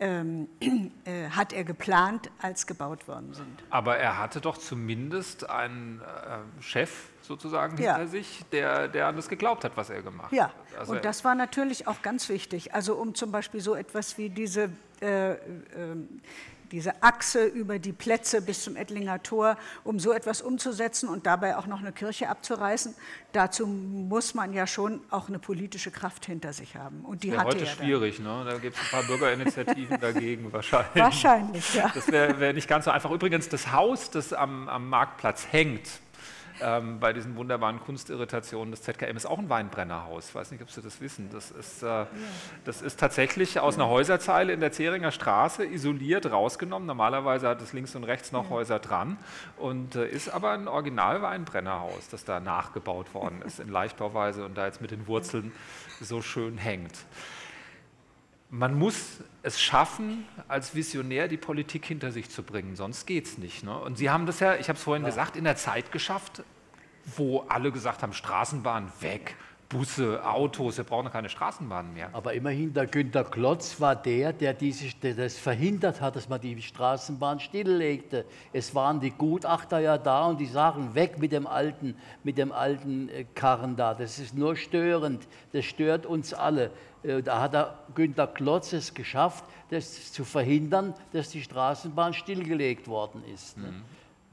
ähm, äh, hat er geplant, als gebaut worden sind. Aber er hatte doch zumindest einen äh, Chef sozusagen ja. hinter sich, der, der an das geglaubt hat, was er gemacht ja. hat. Ja, also und das war natürlich auch ganz wichtig. Also um zum Beispiel so etwas wie diese, äh, ähm, diese Achse über die Plätze bis zum Ettlinger Tor, um so etwas umzusetzen und dabei auch noch eine Kirche abzureißen. Dazu muss man ja schon auch eine politische Kraft hinter sich haben. Und die das hatte heute er schwierig, ne? Da gibt es ein paar Bürgerinitiativen dagegen wahrscheinlich. Wahrscheinlich, ja. Das wäre wär nicht ganz so einfach. Übrigens, das Haus, das am, am Marktplatz hängt, ähm, bei diesen wunderbaren Kunstirritationen des ZKM ist auch ein Weinbrennerhaus. Ich weiß nicht, ob Sie das wissen. Das ist, äh, das ist tatsächlich aus einer Häuserzeile in der Zeringer Straße isoliert rausgenommen. Normalerweise hat es links und rechts noch Häuser dran und äh, ist aber ein Original-Weinbrennerhaus, das da nachgebaut worden ist in Leichtbauweise und da jetzt mit den Wurzeln so schön hängt. Man muss es schaffen, als Visionär die Politik hinter sich zu bringen, sonst geht es nicht. Ne? Und Sie haben das ja, ich habe es vorhin ja. gesagt, in der Zeit geschafft, wo alle gesagt haben, Straßenbahn weg, Busse, Autos, wir brauchen keine Straßenbahnen mehr. Aber immerhin, der Günter Klotz war der, der, diese, der das verhindert hat, dass man die Straßenbahn stilllegte. Es waren die Gutachter ja da und die sagen, weg mit dem alten, mit dem alten äh, Karren da. Das ist nur störend. Das stört uns alle. Äh, da hat der Günter Klotz es geschafft, das zu verhindern, dass die Straßenbahn stillgelegt worden ist. Ne? Mhm.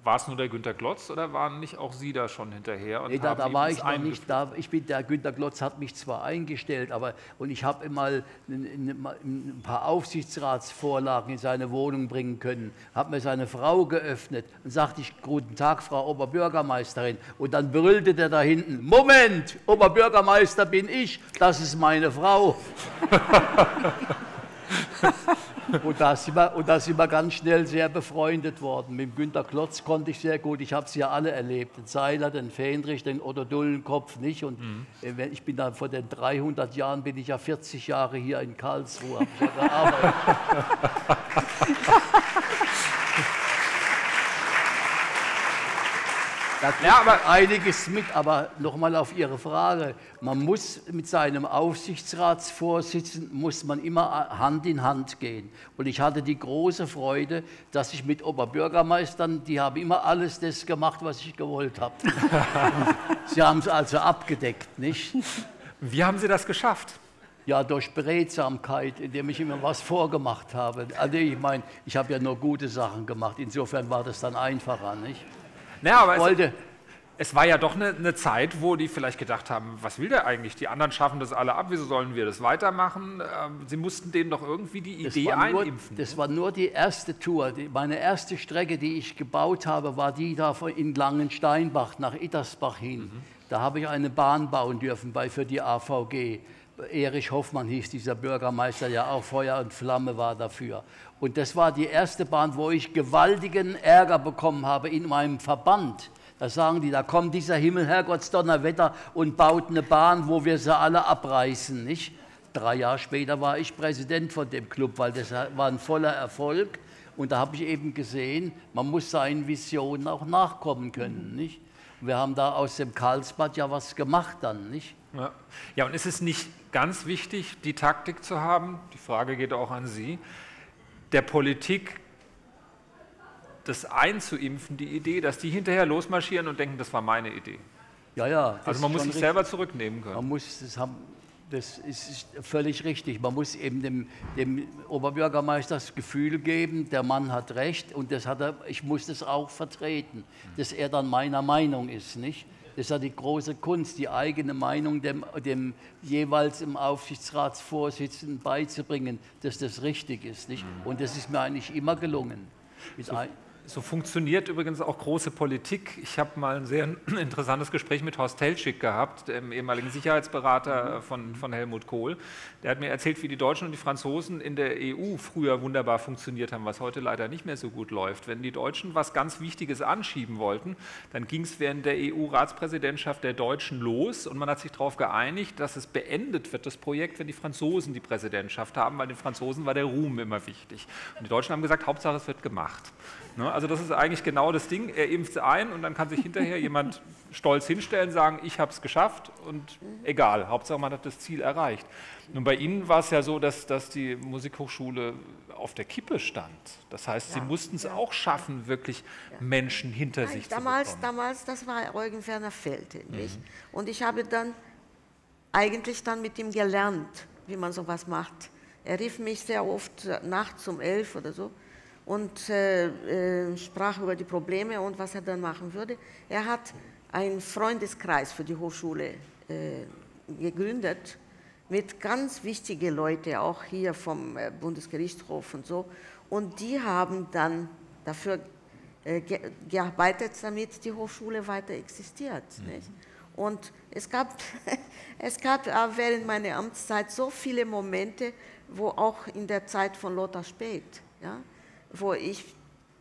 War es nur der Günter Klotz oder waren nicht auch Sie da schon hinterher? nee, da, da war ich noch nicht da. Ich bin, der Günter Klotz hat mich zwar eingestellt, aber und ich habe mal ein, paar Aufsichtsratsvorlagen in seine Wohnung bringen können, habe mir seine Frau geöffnet und sagte ich, guten Tag, Frau Oberbürgermeisterin. Und dann brüllte der da hinten, Moment, Oberbürgermeister bin ich, das ist meine Frau. und, da sind wir, und da sind wir ganz schnell sehr befreundet worden. Mit Günter Klotz konnte ich sehr gut, ich habe sie ja alle erlebt, den Seiler, den Fähnrich, den Otto Dullenkopf nicht. Und mhm. ich bin da vor den 300 Jahren, bin ich ja 40 Jahre hier in Karlsruhe, habe ich ja gearbeitet. Da ja, aber einiges mit, aber nochmal auf Ihre Frage. Man muss mit seinem Aufsichtsratsvorsitzenden muss man immer Hand in Hand gehen. Und ich hatte die große Freude, dass ich mit Oberbürgermeistern, die haben immer alles das gemacht, was ich gewollt habe. Sie haben es also abgedeckt, nicht? Wie haben Sie das geschafft? Ja, durch Beredsamkeit, indem ich immer was vorgemacht habe. Also ich meine, ich habe ja nur gute Sachen gemacht. Insofern war das dann einfacher, nicht? Naja, aber wollte, es, es, war ja doch eine, eine, Zeit, wo die vielleicht gedacht haben, was will der eigentlich? Die anderen schaffen das alle ab, wieso sollen wir das weitermachen? Ähm, sie mussten denen doch irgendwie die Idee das einimpfen. Nur, das war nur die erste Tour. Die, meine erste Strecke, die ich gebaut habe, war die da in Langensteinbach nach Ittersbach hin. Mhm. Da habe ich eine Bahn bauen dürfen bei, für die AVG. Erich Hoffmann hieß dieser Bürgermeister, ja auch Feuer und Flamme war dafür. Und das war die erste Bahn, wo ich gewaltigen Ärger bekommen habe in meinem Verband. Da sagen die, da kommt dieser Himmel, Herrgottsdonnerwetter und baut eine Bahn, wo wir sie alle abreißen. Nicht? Drei Jahre später war ich Präsident von dem Club, weil das war ein voller Erfolg. Und da habe ich eben gesehen, man muss seinen Visionen auch nachkommen können. Nicht? wir haben da aus dem Karlsbad ja was gemacht dann, nicht? Ja. ja, und ist es nicht ganz wichtig, die Taktik zu haben? Die Frage geht auch an Sie der Politik das einzuimpfen, die Idee, dass die hinterher losmarschieren und denken, das war meine Idee. Ja, ja. Also man muss sich richtig. selber zurücknehmen können. Man muss das haben, das ist völlig richtig. Man muss eben dem, dem, Oberbürgermeister das Gefühl geben, der Mann hat recht und das hat er, ich muss das auch vertreten, dass er dann meiner Meinung ist, nicht? Das ist ja die große Kunst, die eigene Meinung dem, dem jeweils im Aufsichtsratsvorsitzenden beizubringen, dass das richtig ist. Nicht? Mhm. Und das ist mir eigentlich immer gelungen. So, so funktioniert übrigens auch große Politik. Ich habe mal ein sehr interessantes Gespräch mit Horst Telschik gehabt, dem ehemaligen Sicherheitsberater von, von Helmut Kohl. Der hat mir erzählt, wie die Deutschen und die Franzosen in der EU früher wunderbar funktioniert haben, was heute leider nicht mehr so gut läuft. Wenn die Deutschen was ganz Wichtiges anschieben wollten, dann ging es während der EU-Ratspräsidentschaft der Deutschen los und man hat sich darauf geeinigt, dass es beendet wird, das Projekt, wenn die Franzosen die Präsidentschaft haben, weil den Franzosen war der Ruhm immer wichtig. Und die Deutschen haben gesagt, Hauptsache es wird gemacht. Ne? Also das ist eigentlich genau das Ding. Er impft ein und dann kann sich hinterher jemand stolz hinstellen, sagen, ich habe es geschafft und egal, Hauptsache man hat das Ziel erreicht. Nun bei Ihnen war es ja so, dass, dass die Musikhochschule auf der Kippe stand. Das heißt, ja, Sie mussten es ja. auch schaffen, wirklich ja. Menschen hinter Nein, sich damals, zu bekommen. Damals, das war Eugen Werner Feld. Mhm. Und ich habe dann eigentlich dann mit ihm gelernt, wie man sowas macht. Er rief mich sehr oft nachts um elf oder so und äh, äh, sprach über die Probleme und was er dann machen würde. Er hat einen Freundeskreis für die Hochschule äh, gegründet mit ganz wichtigen Leuten, auch hier vom äh, Bundesgerichtshof und so. Und die haben dann dafür äh, ge gearbeitet, damit die Hochschule weiter existiert. Mhm. Und es gab, es gab während meiner Amtszeit so viele Momente, wo auch in der Zeit von Lothar Späth, ja, wo ich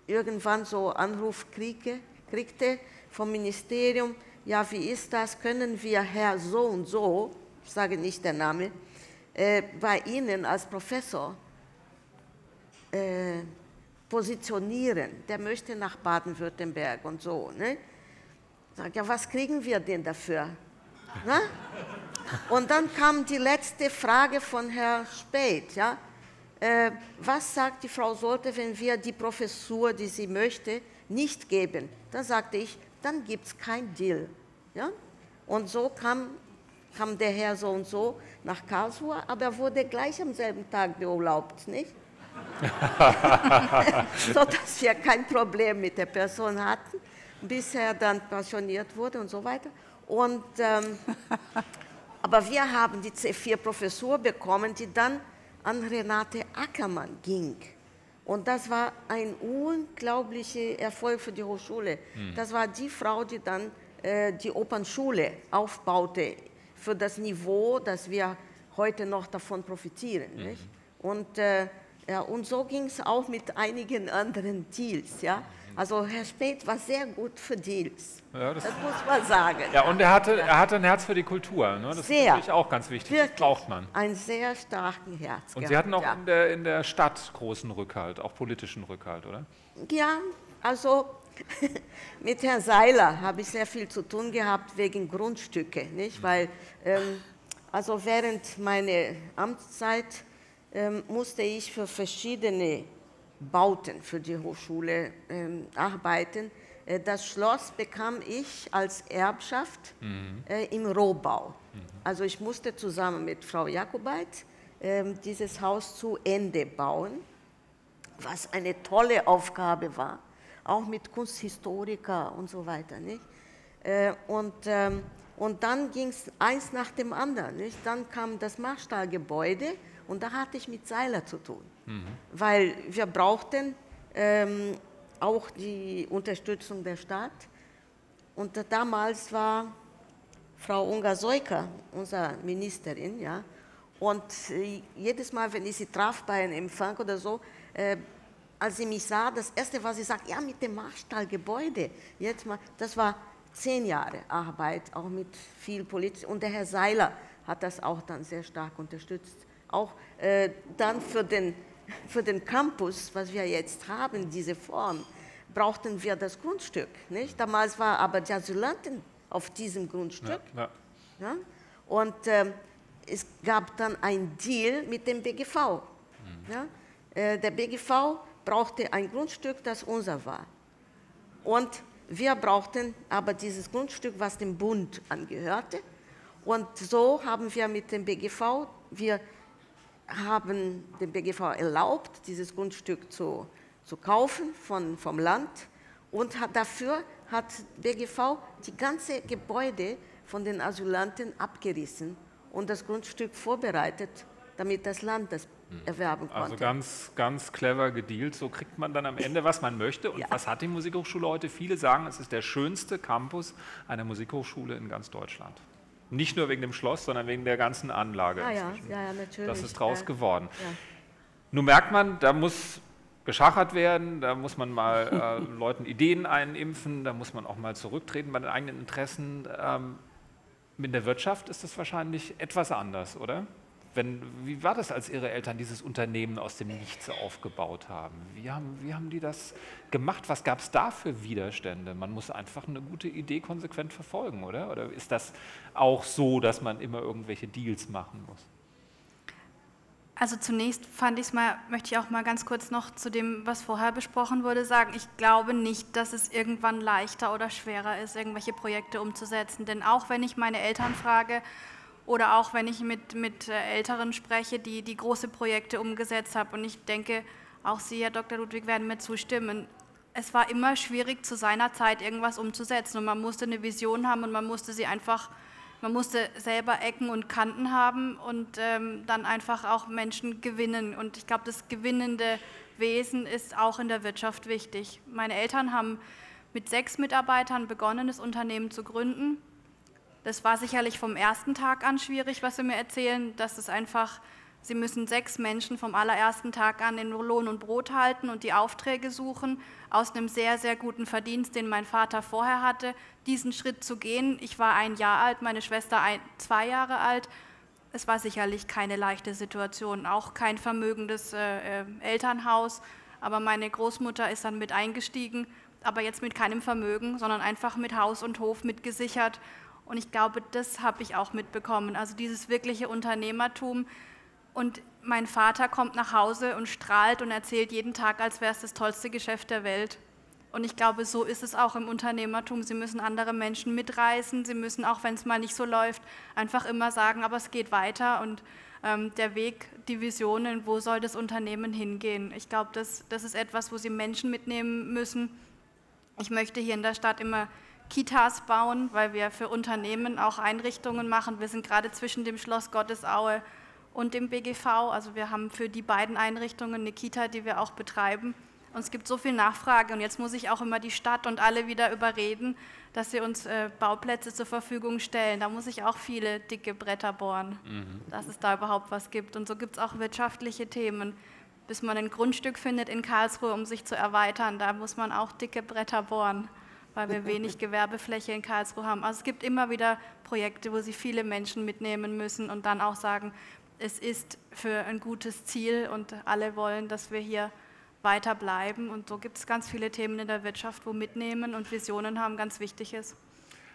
irgendwann so Anruf kriege, kriegte vom Ministerium, ja, wie ist das, können wir Herr so und so, ich sage nicht der Name, äh, bei Ihnen als Professor äh, positionieren, der möchte nach Baden-Württemberg und so. Ne? Sag, ja, was kriegen wir denn dafür? Ne? Und dann kam die letzte Frage von Herrn Speth. Ja? Äh, was sagt die Frau Solte, wenn wir die Professur, die sie möchte, nicht geben? Dann sagte ich, dann gibt es kein Deal. Ja? Und so kam, kam der Herr so und so nach Karlsruhe, aber er wurde gleich am selben Tag beurlaubt, nicht? so dass wir kein Problem mit der Person hatten, bis er dann pensioniert wurde und so weiter. Und, ähm, aber wir haben die C4-Professur bekommen, die dann an Renate Ackermann ging. Und das war ein unglaublicher Erfolg für die Hochschule. Hm. Das war die Frau, die dann äh, die Opernschule aufbaute für das Niveau, das wir heute noch davon profitieren. Mhm. Und, äh, ja, und so ging es auch mit einigen anderen Deals. Ja? Also Herr Speth war sehr gut für Deals. Ja, das, das, muss man sagen. Ja, und er hatte, er hatte ein Herz für die Kultur. Ne? Das sehr. ist natürlich auch ganz wichtig. Wirklich. Das braucht man. Ein sehr starken Herz. Und gehabt, Sie hatten auch ja. in, der, in der Stadt großen Rückhalt, auch politischen Rückhalt, oder? Ja, also mit Herrn Seiler habe ich sehr viel zu tun gehabt wegen Grundstücke. Nicht? Mhm. Weil, ähm, also während meiner Amtszeit ähm, musste ich für verschiedene Bauten für die Hochschule ähm, arbeiten. Äh, das Schloss bekam ich als Erbschaft mhm. äh, im Rohbau. Mhm. Also ich musste zusammen mit Frau Jakobait äh, dieses Haus zu Ende bauen, was eine tolle Aufgabe war, auch mit Kunsthistoriker und so weiter. Nicht? Äh, und, ähm, und dann ging es eins nach dem anderen. Nicht? Dann kam das Marstallgebäude und da hatte ich mit Seiler zu tun, mhm. weil wir brauchten ähm, auch die Unterstützung der Stadt. Und damals war Frau Unga Soika, unsere Ministerin, ja, und äh, jedes Mal, wenn ich sie traf bei einem Empfang oder so, äh, als sie mich sah, das Erste, was sie sagt, ja, mit dem Marstallgebäude, jetzt mal, das war zehn Jahre Arbeit, auch mit viel Politik. Und der Herr Seiler hat das auch dann sehr stark unterstützt auch äh, dann für den, für den Campus, was wir jetzt haben, diese Form, brauchten wir das Grundstück. Nicht? Damals war aber die Asylanten auf diesem Grundstück. Ja, ja. Ja? Und äh, es gab dann ein Deal mit dem BGV. Mhm. Äh, der BGV brauchte ein Grundstück, das unser war. Und wir brauchten aber dieses Grundstück, was dem Bund angehörte. Und so haben wir mit dem BGV, wir haben dem BGV erlaubt, dieses Grundstück zu, zu kaufen von, vom Land und hat, dafür hat BGV die ganze Gebäude von den Asylanten abgerissen und das Grundstück vorbereitet, damit das Land das hm. erwerben konnte. Also ganz, ganz clever gedealt. So kriegt man dann am Ende, was man möchte. Und ja. was hat die Musikhochschule heute? Viele sagen, es ist der schönste Campus einer Musikhochschule in ganz Deutschland. Nicht nur wegen dem Schloss, sondern wegen der ganzen Anlage. Ah, ja. ja, ja, natürlich. Das ist draus ja. geworden. Ja. Nun merkt man, da muss geschachert werden, da muss man mal äh, Leuten Ideen einimpfen, da muss man auch mal zurücktreten bei den eigenen Interessen. Ähm, mit der Wirtschaft ist das wahrscheinlich etwas anders, oder? Wenn, wie war das, als Ihre Eltern dieses Unternehmen aus dem Nichts aufgebaut haben? Wie haben, wie haben die das gemacht? Was gab es da für Widerstände? Man muss einfach eine gute Idee konsequent verfolgen, oder? Oder ist das auch so, dass man immer irgendwelche Deals machen muss? Also zunächst fand ich mal, möchte ich auch mal ganz kurz noch zu dem, was vorher besprochen wurde, sagen, ich glaube nicht, dass es irgendwann leichter oder schwerer ist, irgendwelche Projekte umzusetzen. Denn auch wenn ich meine Eltern frage, oder auch wenn ich mit, mit äh, Älteren spreche, die, die große Projekte umgesetzt haben. Und ich denke, auch Sie, Herr Dr. Ludwig, werden mir zustimmen. Es war immer schwierig, zu seiner Zeit irgendwas umzusetzen und man musste eine Vision haben und man musste sie einfach, man musste selber Ecken und Kanten haben und ähm, dann einfach auch Menschen gewinnen. Und ich glaube, das gewinnende Wesen ist auch in der Wirtschaft wichtig. Meine Eltern haben mit sechs Mitarbeitern begonnen, das Unternehmen zu gründen. Das war sicherlich vom ersten Tag an schwierig, was Sie mir erzählen, dass es einfach Sie müssen sechs Menschen vom allerersten Tag an in Lohn und Brot halten und die Aufträge suchen, aus einem sehr, sehr guten Verdienst, den mein Vater vorher hatte, diesen Schritt zu gehen. Ich war ein Jahr alt, meine Schwester ein, zwei Jahre alt. Es war sicherlich keine leichte Situation, auch kein vermögendes äh, äh Elternhaus. Aber meine Großmutter ist dann mit eingestiegen, aber jetzt mit keinem Vermögen, sondern einfach mit Haus und Hof mitgesichert. Und ich glaube, das habe ich auch mitbekommen. Also dieses wirkliche Unternehmertum, und mein Vater kommt nach Hause und strahlt und erzählt jeden Tag, als wäre es das tollste Geschäft der Welt. Und ich glaube, so ist es auch im Unternehmertum. Sie müssen andere Menschen mitreißen. Sie müssen, auch wenn es mal nicht so läuft, einfach immer sagen, aber es geht weiter. Und ähm, der Weg, die Visionen, wo soll das Unternehmen hingehen? Ich glaube, das, das ist etwas, wo Sie Menschen mitnehmen müssen. Ich möchte hier in der Stadt immer Kitas bauen, weil wir für Unternehmen auch Einrichtungen machen. Wir sind gerade zwischen dem Schloss Gottesaue und dem BGV. Also wir haben für die beiden Einrichtungen eine Kita, die wir auch betreiben. Und es gibt so viel Nachfrage und jetzt muss ich auch immer die Stadt und alle wieder überreden, dass sie uns äh, Bauplätze zur Verfügung stellen. Da muss ich auch viele dicke Bretter bohren, mhm. dass es da überhaupt was gibt. Und so gibt es auch wirtschaftliche Themen. Bis man ein Grundstück findet in Karlsruhe, um sich zu erweitern, da muss man auch dicke Bretter bohren, weil wir wenig Gewerbefläche in Karlsruhe haben. Also es gibt immer wieder Projekte, wo sie viele Menschen mitnehmen müssen und dann auch sagen, es ist für ein gutes Ziel und alle wollen, dass wir hier weiter bleiben. Und so gibt es ganz viele Themen in der Wirtschaft, wo Mitnehmen und Visionen haben ganz wichtig ist.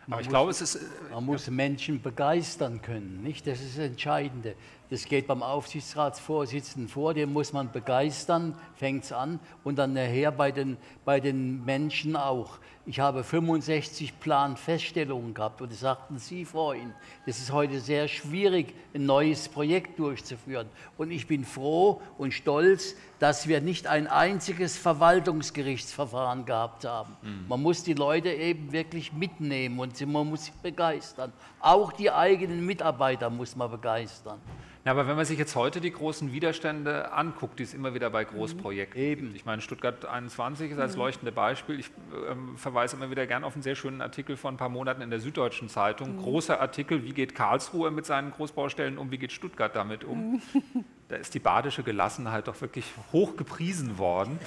Aber ich glaube, es ist. Äh, man muss Menschen begeistern können, nicht? Das ist das Entscheidende. Das geht beim Aufsichtsratsvorsitzenden vor, den muss man begeistern, fängt es an, und dann nachher bei den, bei den Menschen auch. Ich habe 65 Planfeststellungen gehabt und das sagten Sie vorhin. Es ist heute sehr schwierig, ein neues Projekt durchzuführen. Und ich bin froh und stolz, dass wir nicht ein einziges Verwaltungsgerichtsverfahren gehabt haben. Mhm. Man muss die Leute eben wirklich mitnehmen und man muss sie begeistern. Auch die eigenen Mitarbeiter muss man begeistern. Ja, aber wenn man sich jetzt heute die großen Widerstände anguckt, die es immer wieder bei Großprojekten mhm. gibt. Ich meine, Stuttgart 21 ist als mhm. leuchtende Beispiel. Ich ähm, verweise immer wieder gerne auf einen sehr schönen Artikel von ein paar Monaten in der Süddeutschen Zeitung. Mhm. Großer Artikel, wie geht Karlsruhe mit seinen Großbaustellen um, wie geht Stuttgart damit um? Mhm. da ist die badische Gelassenheit doch wirklich hoch gepriesen worden.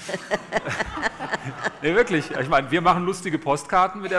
nee, wirklich. Ich meine, wir machen lustige Postkarten mit,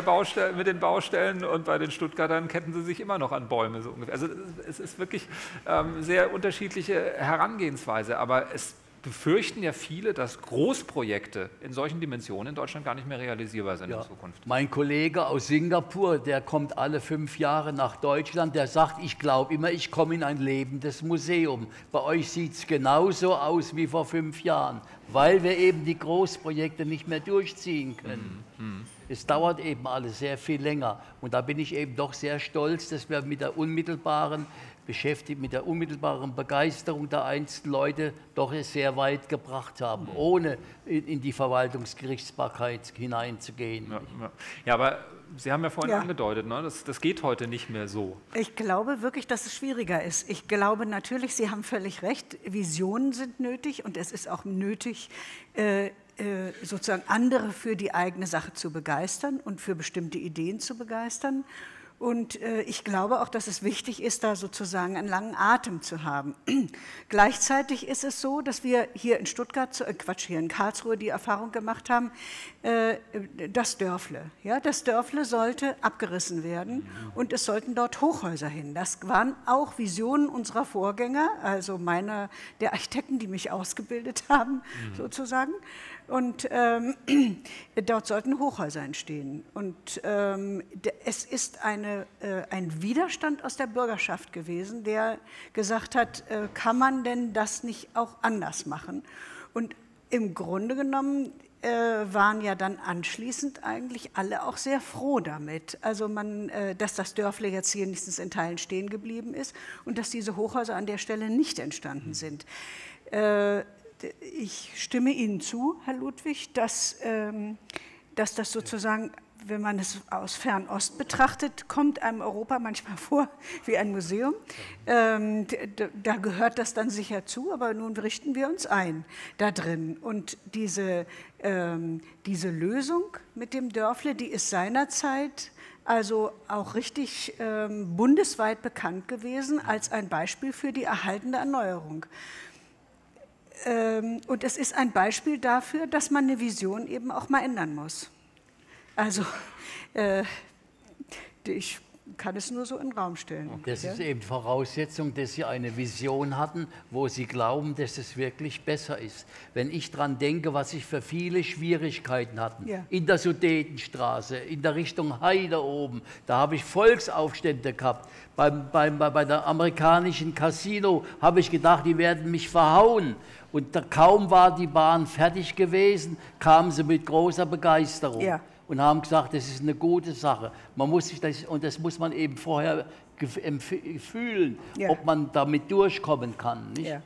mit, den Baustellen und bei den Stuttgartern ketten sie sich immer noch an Bäume. So ungefähr. Also es ist wirklich ähm, sehr unterschiedliche Herangehensweise, aber es befürchten ja viele, dass Großprojekte in solchen Dimensionen in Deutschland gar nicht mehr realisierbar sind ja. in Zukunft. Mein Kollege aus Singapur, der kommt alle fünf Jahre nach Deutschland, der sagt, ich glaube immer, ich komme in ein lebendes Museum. Bei euch sieht es genauso aus wie vor fünf Jahren, weil wir eben die Großprojekte nicht mehr durchziehen können. Mhm. mhm. Es dauert eben alles sehr viel länger. Und da bin ich eben doch sehr stolz, dass wir mit der unmittelbaren beschäftigt mit der unmittelbaren Begeisterung der einzelnen Leute doch sehr weit gebracht haben, mhm. ohne in die Verwaltungsgerichtsbarkeit hineinzugehen. Ja, ja. ja aber Sie haben ja vorhin ja. angedeutet, ne? das, das geht heute nicht mehr so. Ich glaube wirklich, dass es schwieriger ist. Ich glaube natürlich, Sie haben völlig recht, Visionen sind nötig und es ist auch nötig, äh, äh, sozusagen andere für die eigene Sache zu begeistern und für bestimmte Ideen zu begeistern. Und äh, ich glaube auch, dass es wichtig ist, da sozusagen einen langen Atem zu haben. Gleichzeitig ist es so, dass wir hier in Stuttgart, äh, Quatsch, hier in Karlsruhe die Erfahrung gemacht haben, das Dörfle. Ja, das Dörfle sollte abgerissen werden und es sollten dort Hochhäuser hin. Das waren auch Visionen unserer Vorgänger, also meiner, der Architekten, die mich ausgebildet haben, mhm. sozusagen. Und ähm, dort sollten Hochhäuser entstehen. Und ähm, es ist eine, äh, ein Widerstand aus der Bürgerschaft gewesen, der gesagt hat, äh, kann man denn das nicht auch anders machen? Und im Grunde genommen äh, waren ja dann anschließend eigentlich alle auch sehr froh damit. Also man, äh, dass das Dörfle jetzt wenigstens in Teilen stehen geblieben ist und dass diese Hochhäuser an der Stelle nicht entstanden sind. Äh, ich stimme Ihnen zu, Herr Ludwig, dass, ähm, dass das sozusagen wenn man es aus Fernost betrachtet, kommt einem Europa manchmal vor wie ein Museum. Ähm, da gehört das dann sicher zu, aber nun richten wir uns ein da drin. Und diese, ähm, diese Lösung mit dem Dörfle, die ist seinerzeit also auch richtig ähm, bundesweit bekannt gewesen als ein Beispiel für die erhaltende Erneuerung. Ähm, und es ist ein Beispiel dafür, dass man eine Vision eben auch mal ändern muss. Also äh, ich kann es nur so in den Raum stellen. Das ja? ist eben Voraussetzung, dass Sie eine Vision hatten, wo Sie glauben, dass es wirklich besser ist. Wenn ich daran denke, was ich für viele Schwierigkeiten hatten, ja. in der Sudetenstraße, in der Richtung Heide oben, da habe ich Volksaufstände gehabt. Beim, beim, bei der amerikanischen Casino habe ich gedacht, die werden mich verhauen. Und da, kaum war die Bahn fertig gewesen, kamen sie mit großer Begeisterung. Ja und haben gesagt, das ist eine gute Sache. Man muss sich das, und das muss man eben vorher fühlen, ja. ob man damit durchkommen kann. Nicht? Ja.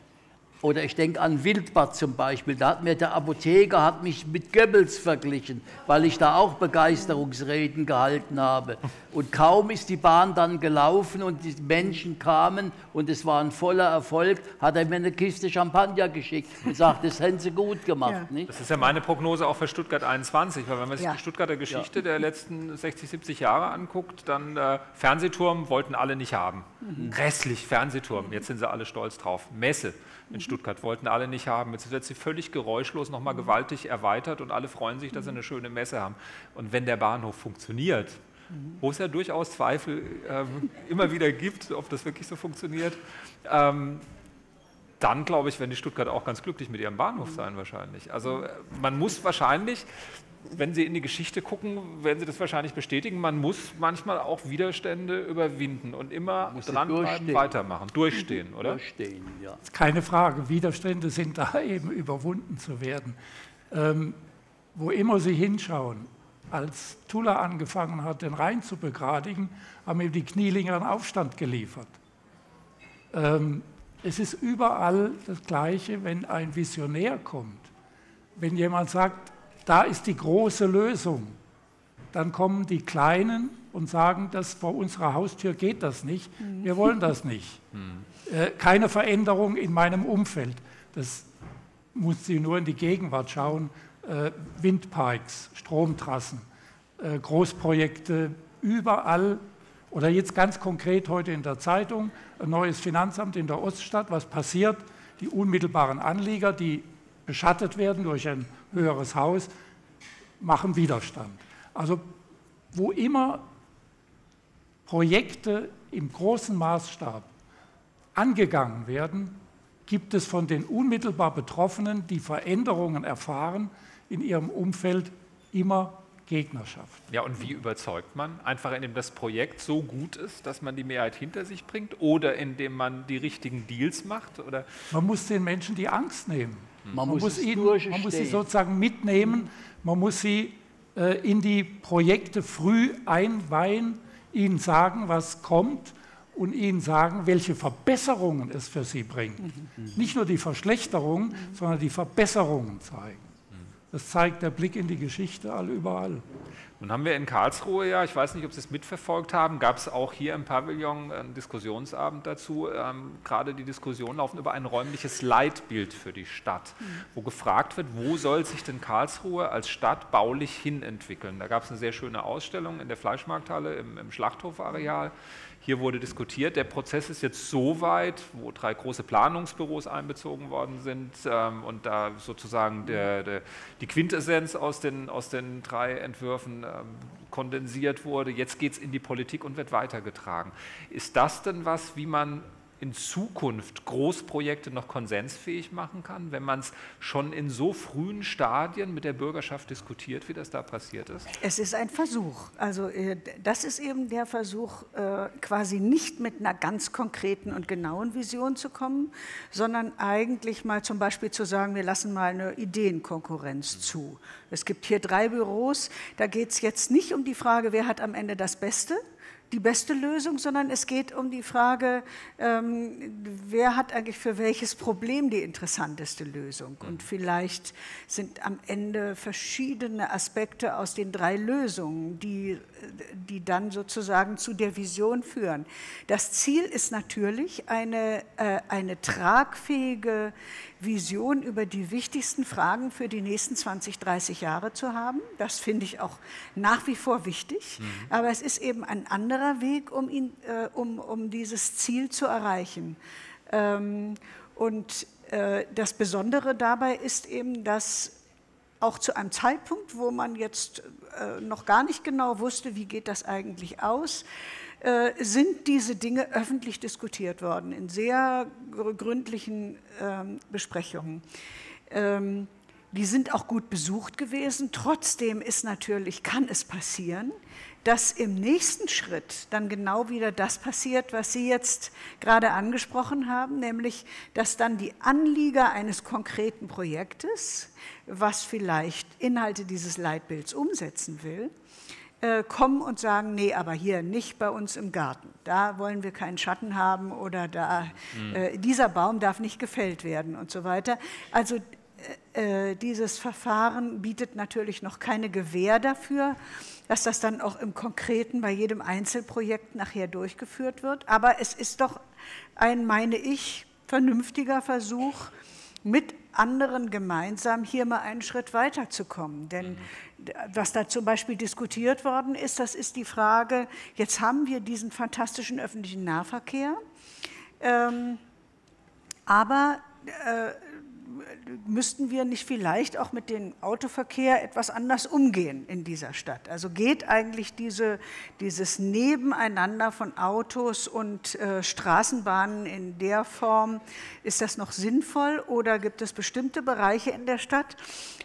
Oder ich denke an Wildbad zum Beispiel. Da hat mir der Apotheker hat mich mit Goebbels verglichen, weil ich da auch Begeisterungsreden gehalten habe. Und kaum ist die Bahn dann gelaufen und die Menschen kamen und es war ein voller Erfolg, hat er mir eine Kiste Champagner geschickt und sagt, das hätten sie gut gemacht. Ja. Das ist ja meine Prognose auch für Stuttgart 21, weil wenn man sich ja. die Stuttgarter Geschichte ja. der letzten 60, 70 Jahre anguckt, dann äh, Fernsehturm wollten alle nicht haben. Mhm. Grässlich Fernsehturm, jetzt sind sie alle stolz drauf. Messe in Stuttgart wollten alle nicht haben. Jetzt wird sie völlig geräuschlos nochmal mhm. gewaltig erweitert und alle freuen sich, dass sie eine schöne Messe haben. Und wenn der Bahnhof funktioniert, mhm. wo es ja durchaus Zweifel ähm, immer wieder gibt, ob das wirklich so funktioniert, ähm, dann glaube ich, werden die Stuttgart auch ganz glücklich mit ihrem Bahnhof mhm. sein wahrscheinlich. Also äh, man muss wahrscheinlich wenn Sie in die Geschichte gucken, werden Sie das wahrscheinlich bestätigen. Man muss manchmal auch Widerstände überwinden und immer dranbleiben, weitermachen, durchstehen, oder? Durchstehen, ja. Keine Frage. Widerstände sind da eben überwunden zu werden. Ähm, wo immer Sie hinschauen, als Tula angefangen hat, den Rhein zu begradigen, haben ihm die Knielinger einen Aufstand geliefert. Ähm, es ist überall das Gleiche, wenn ein Visionär kommt. Wenn jemand sagt, da ist die große Lösung. Dann kommen die Kleinen und sagen, dass vor unserer Haustür geht das nicht, wir wollen das nicht. Mhm. Äh, keine Veränderung in meinem Umfeld. Das muss sie nur in die Gegenwart schauen. Äh, Windparks, Stromtrassen, äh, Großprojekte, überall. Oder jetzt ganz konkret heute in der Zeitung, ein neues Finanzamt in der Oststadt. Was passiert? Die unmittelbaren Anlieger, die beschattet werden durch ein höheres Haus, machen Widerstand. Also wo immer Projekte im großen Maßstab angegangen werden, gibt es von den unmittelbar Betroffenen, die Veränderungen erfahren, in ihrem Umfeld immer Gegnerschaft. Ja, und wie überzeugt man? Einfach indem das Projekt so gut ist, dass man die Mehrheit hinter sich bringt oder indem man die richtigen Deals macht? Oder? Man muss den Menschen die Angst nehmen. Man, man muss, ihn, man muss sie sozusagen mitnehmen, man muss sie äh, in die Projekte früh einweihen, ihnen sagen, was kommt und ihnen sagen, welche Verbesserungen es für sie bringt. Mhm. Nicht nur die Verschlechterungen, mhm. sondern die Verbesserungen zeigen. Das zeigt der Blick in die Geschichte all überall. Nun haben wir in Karlsruhe ja, ich weiß nicht, ob Sie es mitverfolgt haben, gab es auch hier im Pavillon einen Diskussionsabend dazu. Ähm, gerade die Diskussionen laufen über ein räumliches Leitbild für die Stadt, mhm. wo gefragt wird, wo soll sich denn Karlsruhe als Stadt baulich hinentwickeln. Da gab es eine sehr schöne Ausstellung in der Fleischmarkthalle im, im Schlachthofareal. Hier wurde diskutiert, der Prozess ist jetzt so weit, wo drei große Planungsbüros einbezogen worden sind ähm, und da sozusagen der, der, die Quintessenz aus den, aus den drei Entwürfen ähm, kondensiert wurde. Jetzt geht es in die Politik und wird weitergetragen. Ist das denn was, wie man in Zukunft Großprojekte noch konsensfähig machen kann, wenn man es schon in so frühen Stadien mit der Bürgerschaft diskutiert, wie das da passiert ist? Es ist ein Versuch. Also äh, das ist eben der Versuch, äh, quasi nicht mit einer ganz konkreten und genauen Vision zu kommen, sondern eigentlich mal zum Beispiel zu sagen, wir lassen mal eine Ideenkonkurrenz zu. Es gibt hier drei Büros, da geht es jetzt nicht um die Frage, wer hat am Ende das Beste, die beste Lösung, sondern es geht um die Frage, ähm, wer hat eigentlich für welches Problem die interessanteste Lösung. Und vielleicht sind am Ende verschiedene Aspekte aus den drei Lösungen, die, die dann sozusagen zu der Vision führen. Das Ziel ist natürlich eine, äh, eine tragfähige Vision über die wichtigsten Fragen für die nächsten 20, 30 Jahre zu haben. Das finde ich auch nach wie vor wichtig. Mhm. Aber es ist eben ein anderer Weg, um, ihn, äh, um, um dieses Ziel zu erreichen. Ähm, und äh, das Besondere dabei ist eben, dass auch zu einem Zeitpunkt, wo man jetzt äh, noch gar nicht genau wusste, wie geht das eigentlich aus, äh, sind diese Dinge öffentlich diskutiert worden in sehr gründlichen ähm, Besprechungen. Die sind auch gut besucht gewesen. Trotzdem ist natürlich, kann es passieren, dass im nächsten Schritt dann genau wieder das passiert, was Sie jetzt gerade angesprochen haben, nämlich dass dann die Anlieger eines konkreten Projektes, was vielleicht Inhalte dieses Leitbilds umsetzen will, äh, kommen und sagen, nee, aber hier nicht bei uns im Garten. Da wollen wir keinen Schatten haben oder da, mhm. äh, dieser Baum darf nicht gefällt werden und so weiter. Also äh, dieses Verfahren bietet natürlich noch keine Gewähr dafür, dass das dann auch im Konkreten bei jedem Einzelprojekt nachher durchgeführt wird. Aber es ist doch ein, meine ich, vernünftiger Versuch, mit anderen gemeinsam hier mal einen Schritt weiterzukommen. Denn mhm was da zum Beispiel diskutiert worden ist, das ist die Frage, jetzt haben wir diesen fantastischen öffentlichen Nahverkehr, ähm, aber äh, müssten wir nicht vielleicht auch mit dem Autoverkehr etwas anders umgehen in dieser Stadt? Also geht eigentlich diese, dieses Nebeneinander von Autos und äh, Straßenbahnen in der Form, ist das noch sinnvoll oder gibt es bestimmte Bereiche in der Stadt,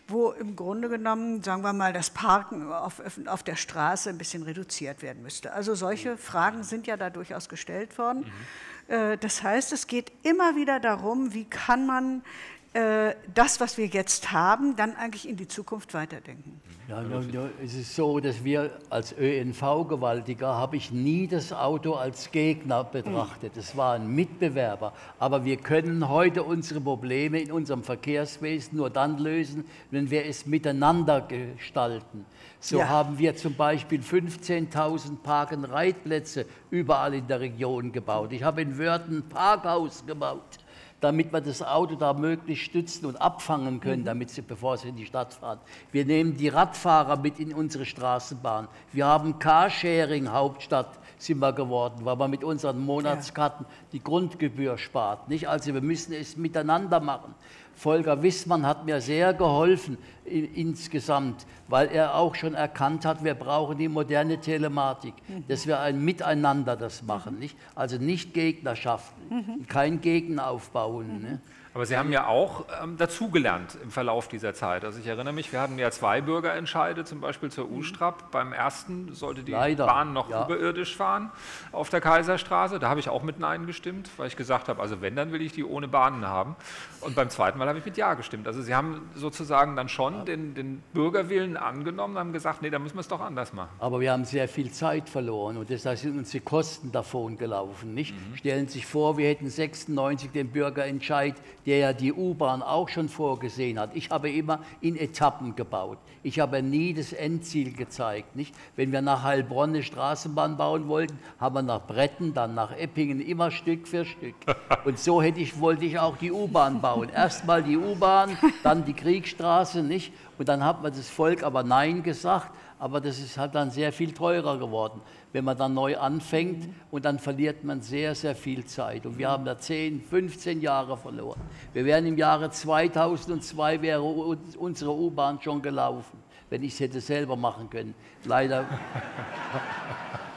wo im Grunde genommen, sagen wir mal, das Parken auf, auf der Straße ein bisschen reduziert werden müsste? Also solche Fragen sind ja da durchaus gestellt worden. Mhm. Das heißt, es geht immer wieder darum, wie kann man äh, das, was wir jetzt haben, dann eigentlich in die Zukunft weiterdenken. Ja, ja, ja, es ist so, dass wir als ÖNV-Gewaltiger habe ich nie das Auto als Gegner betrachtet. Es war ein Mitbewerber. Aber wir können heute unsere Probleme in unserem Verkehrswesen nur dann lösen, wenn wir es miteinander gestalten. So ja. haben wir zum Beispiel 15.000 Park- und Reitplätze überall in der Region gebaut. Ich habe in Wörth ein Parkhaus gebaut damit wir das Auto da möglichst stützen und abfangen können, damit sie, bevor sie in die Stadt fahren. Wir nehmen die Radfahrer mit in unsere Straßenbahn. Wir haben Carsharing Hauptstadt sind wir geworden, weil man mit unseren Monatskarten die Grundgebühr spart. Nicht? Also wir müssen es miteinander machen. Volker Wissmann hat mir sehr geholfen insgesamt, weil er auch schon erkannt hat, wir brauchen die moderne Telematik, mhm. dass wir ein Miteinander das machen, nicht? also nicht Gegnerschaften, mhm. kein Gegner aufbauen. Ne? Aber Sie haben ja auch ähm, dazugelernt im Verlauf dieser Zeit. Also ich erinnere mich, wir hatten ja zwei Bürgerentscheide, zum Beispiel zur mhm. U-Strap. Beim ersten sollte die Leider. Bahn noch ja. überirdisch fahren auf der Kaiserstraße. Da habe ich auch mit Nein gestimmt, weil ich gesagt habe, also wenn, dann will ich die ohne Bahnen haben. Und beim zweiten Mal habe ich mit Ja gestimmt. Also Sie haben sozusagen dann schon ja. den, den, Bürgerwillen angenommen und haben gesagt, nee, da müssen wir es doch anders machen. Aber wir haben sehr viel Zeit verloren und deshalb sind uns die Kosten davon gelaufen. Nicht? Mhm. Stellen Sie sich vor, wir hätten 96 den Bürgerentscheid der ja die U-Bahn auch schon vorgesehen hat. Ich habe immer in Etappen gebaut. Ich habe nie das Endziel gezeigt. Nicht? Wenn wir nach Heilbronn eine Straßenbahn bauen wollten, haben wir nach Bretten, dann nach Eppingen, immer Stück für Stück. Und so hätte ich, wollte ich auch die U-Bahn bauen. Erstmal die U-Bahn, dann die Kriegsstraße, nicht? Und dann hat man das Volk aber Nein gesagt, aber das ist halt dann sehr viel teurer geworden wenn man dann neu anfängt und dann verliert man sehr, sehr viel Zeit. Und wir haben da 10, 15 Jahre verloren. Wir wären im Jahre 2002 wäre unsere U-Bahn schon gelaufen, wenn ich es hätte selber machen können. Leider.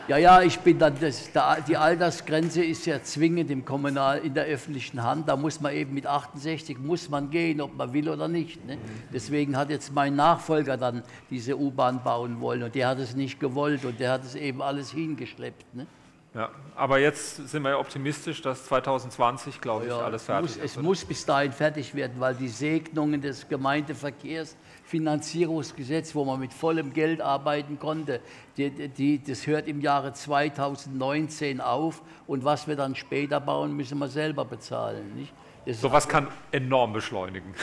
Ja, ja, ich bin dann, das, da, die Altersgrenze ist ja zwingend im Kommunal, in der öffentlichen Hand. Da muss man eben mit 68 muss man gehen, ob man will oder nicht. Ne? Deswegen hat jetzt mein Nachfolger dann diese U-Bahn bauen wollen und der hat es nicht gewollt und der hat es eben alles hingeschleppt. Ne? Ja, aber jetzt sind wir ja optimistisch, dass 2020, glaube ich, ja, alles fertig muss, ist. Es muss bis dahin fertig werden, weil die Segnungen des Gemeindeverkehrsfinanzierungsgesetzes, wo man mit vollem Geld arbeiten konnte, die, die, das hört im Jahre 2019 auf. Und was wir dann später bauen, müssen wir selber bezahlen. Nicht? Das Sowas kann enorm beschleunigen.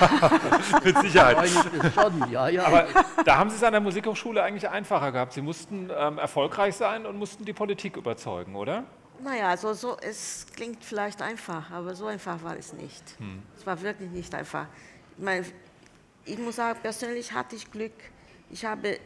Mit Sicherheit. Schon, ja, ja. Aber da haben Sie es an der Musikhochschule eigentlich einfacher gehabt. Sie mussten ähm, erfolgreich sein und mussten die Politik überzeugen, oder? Naja, also so, es klingt vielleicht einfach, aber so einfach war es nicht. Hm. Es war wirklich nicht einfach. Ich, meine, ich muss sagen, persönlich hatte ich Glück. Ich habe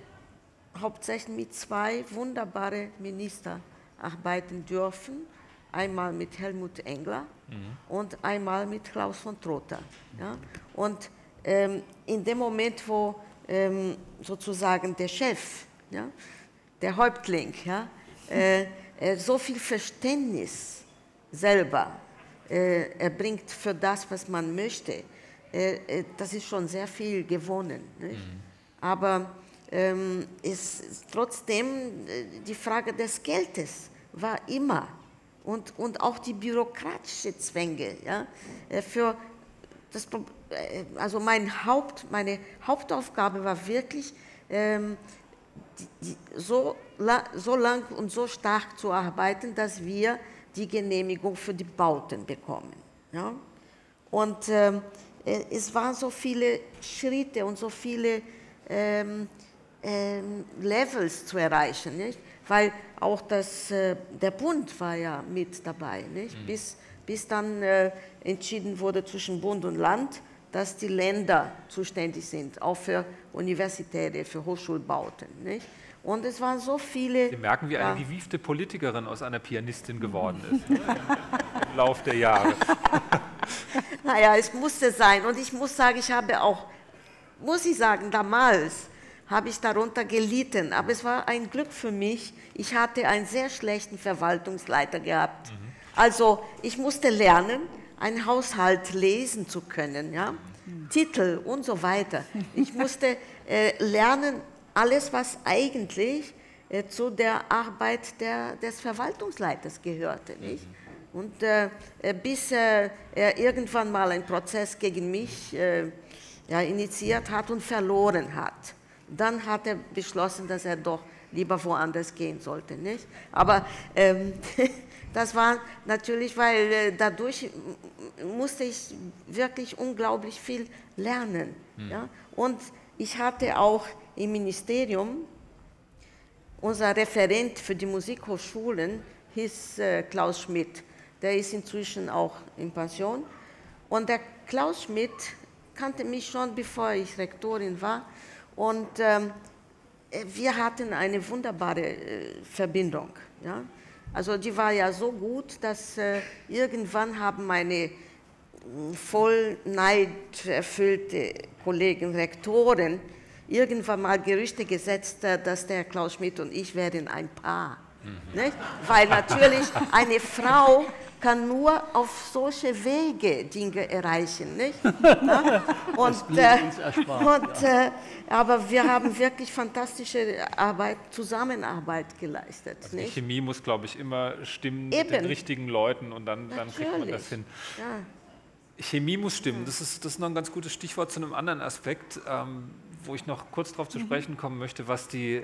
hauptsächlich mit zwei wunderbaren Ministern arbeiten dürfen einmal mit Helmut Engler mhm. und einmal mit Klaus von Trotha. Ja? Und ähm, in dem Moment, wo ähm, sozusagen der Chef, ja, der Häuptling, ja, äh, äh, so viel Verständnis selber äh, erbringt für das, was man möchte, das ist schon sehr viel gewonnen. Mhm. Aber ähm, ist trotzdem äh, die Frage des Geldes war immer und, und auch die bürokratische Zwänge. Ja, äh, für das, äh, also mein Haupt, meine Hauptaufgabe war wirklich, ähm, die, die, so, so lang und so stark zu arbeiten, dass wir die Genehmigung für die Bauten bekommen. Ja? Und ähm, äh, es waren so viele Schritte und so viele ähm, ähm, Levels zu erreichen. Nicht? weil auch das, äh, der Bund war ja mit dabei, nicht? Mhm. Bis, bis dann äh, entschieden wurde zwischen Bund und Land, dass die Länder zuständig sind, auch für Universitäten, für Hochschulbauten. Nicht? Und es waren so viele. Sie merken, wie eine gewiefte Politikerin aus einer Pianistin geworden ist ne? im Lauf der Jahre. naja, es musste sein. Und ich muss sagen, ich habe auch, muss ich sagen, damals habe ich darunter gelitten. Aber es war ein Glück für mich. Ich hatte einen sehr schlechten Verwaltungsleiter gehabt. Mhm. Also ich musste lernen, einen Haushalt lesen zu können, ja? Mhm. Titel und so weiter. Ich musste äh, lernen, alles, was eigentlich äh, zu der Arbeit der, des Verwaltungsleiters gehörte. Nicht? Mhm. Und äh, äh bis äh, er irgendwann mal einen Prozess gegen mich äh, ja, initiiert hat und verloren hat. Dann hat er beschlossen, dass er doch lieber woanders gehen sollte. Nicht? Aber ähm, das war natürlich, weil äh, dadurch musste ich wirklich unglaublich viel lernen. Mhm. Ja? Und ich hatte auch im Ministerium, unser Referent für die Musikhochschulen hieß äh, Klaus Schmidt. Der ist inzwischen auch in Pension. Und der Klaus Schmidt kannte mich schon, bevor ich Rektorin war. Und ähm, wir hatten eine wunderbare äh, Verbindung. Ja? Also die war ja so gut, dass äh, irgendwann haben meine hm, voll neiderfüllte Kollegen, Rektoren, irgendwann mal Gerüchte gesetzt, äh, dass der Klaus Schmidt und ich wären ein Paar. Mhm. Nicht? Weil natürlich eine Frau kann nur auf solche Wege Dinge erreichen. Nicht? und, äh, und, äh, aber wir haben wirklich fantastische Arbeit, Zusammenarbeit geleistet. Also die Chemie muss, glaube ich, immer stimmen Eben. mit den richtigen Leuten und dann, dann kriegt man das hin. Ja. Chemie muss stimmen. Das ist, das ist noch ein ganz gutes Stichwort zu einem anderen Aspekt, ähm, wo ich noch kurz darauf zu mhm. sprechen kommen möchte, was die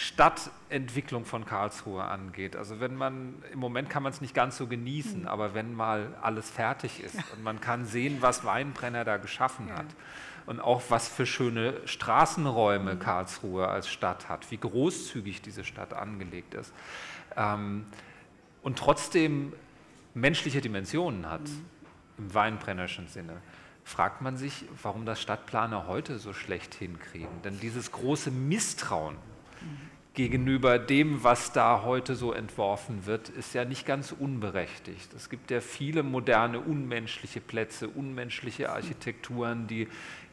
Stadtentwicklung von Karlsruhe angeht. Also wenn man, im Moment kann man es nicht ganz so genießen, mhm. aber wenn mal alles fertig ist und man kann sehen, was Weinbrenner da geschaffen ja. hat und auch was für schöne Straßenräume mhm. Karlsruhe als Stadt hat, wie großzügig diese Stadt angelegt ist ähm, und trotzdem menschliche Dimensionen hat, mhm. im Weinbrennerschen Sinne fragt man sich, warum das Stadtplaner heute so schlecht hinkriegen. Denn dieses große Misstrauen gegenüber dem, was da heute so entworfen wird, ist ja nicht ganz unberechtigt. Es gibt ja viele moderne, unmenschliche Plätze, unmenschliche Architekturen, die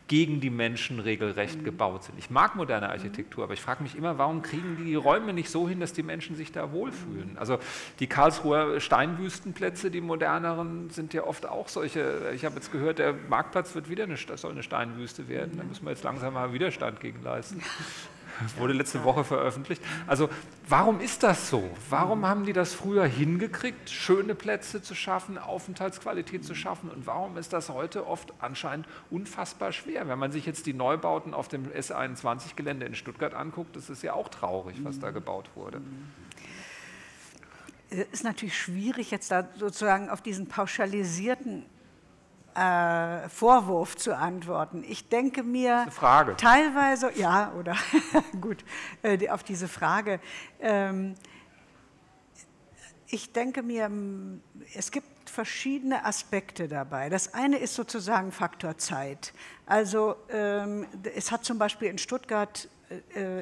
gegen die Menschen regelrecht mhm. gebaut sind. Ich mag moderne Architektur, aber ich frage mich immer, warum kriegen die Räume nicht so hin, dass die Menschen sich da wohlfühlen? Also die Karlsruher Steinwüstenplätze, die moderneren, sind ja oft auch solche. Ich habe jetzt gehört, der Marktplatz wird wieder eine, soll eine Steinwüste werden. Da müssen wir jetzt langsam mal Widerstand gegen leisten. Wurde letzte Woche veröffentlicht. Also warum ist das so? Warum haben die das früher hingekriegt, schöne Plätze zu schaffen, Aufenthaltsqualität zu schaffen? Und warum ist das heute oft anscheinend unfassbar schwer? Wenn man sich jetzt die Neubauten auf dem S21-Gelände in Stuttgart anguckt, das ist ja auch traurig, was da gebaut wurde. Es ist natürlich schwierig, jetzt da sozusagen auf diesen pauschalisierten äh, Vorwurf zu antworten. Ich denke mir teilweise, ja, oder gut, äh, auf diese Frage. Ähm, ich denke mir, es gibt verschiedene Aspekte dabei. Das eine ist sozusagen Faktor Zeit. Also ähm, es hat zum Beispiel in Stuttgart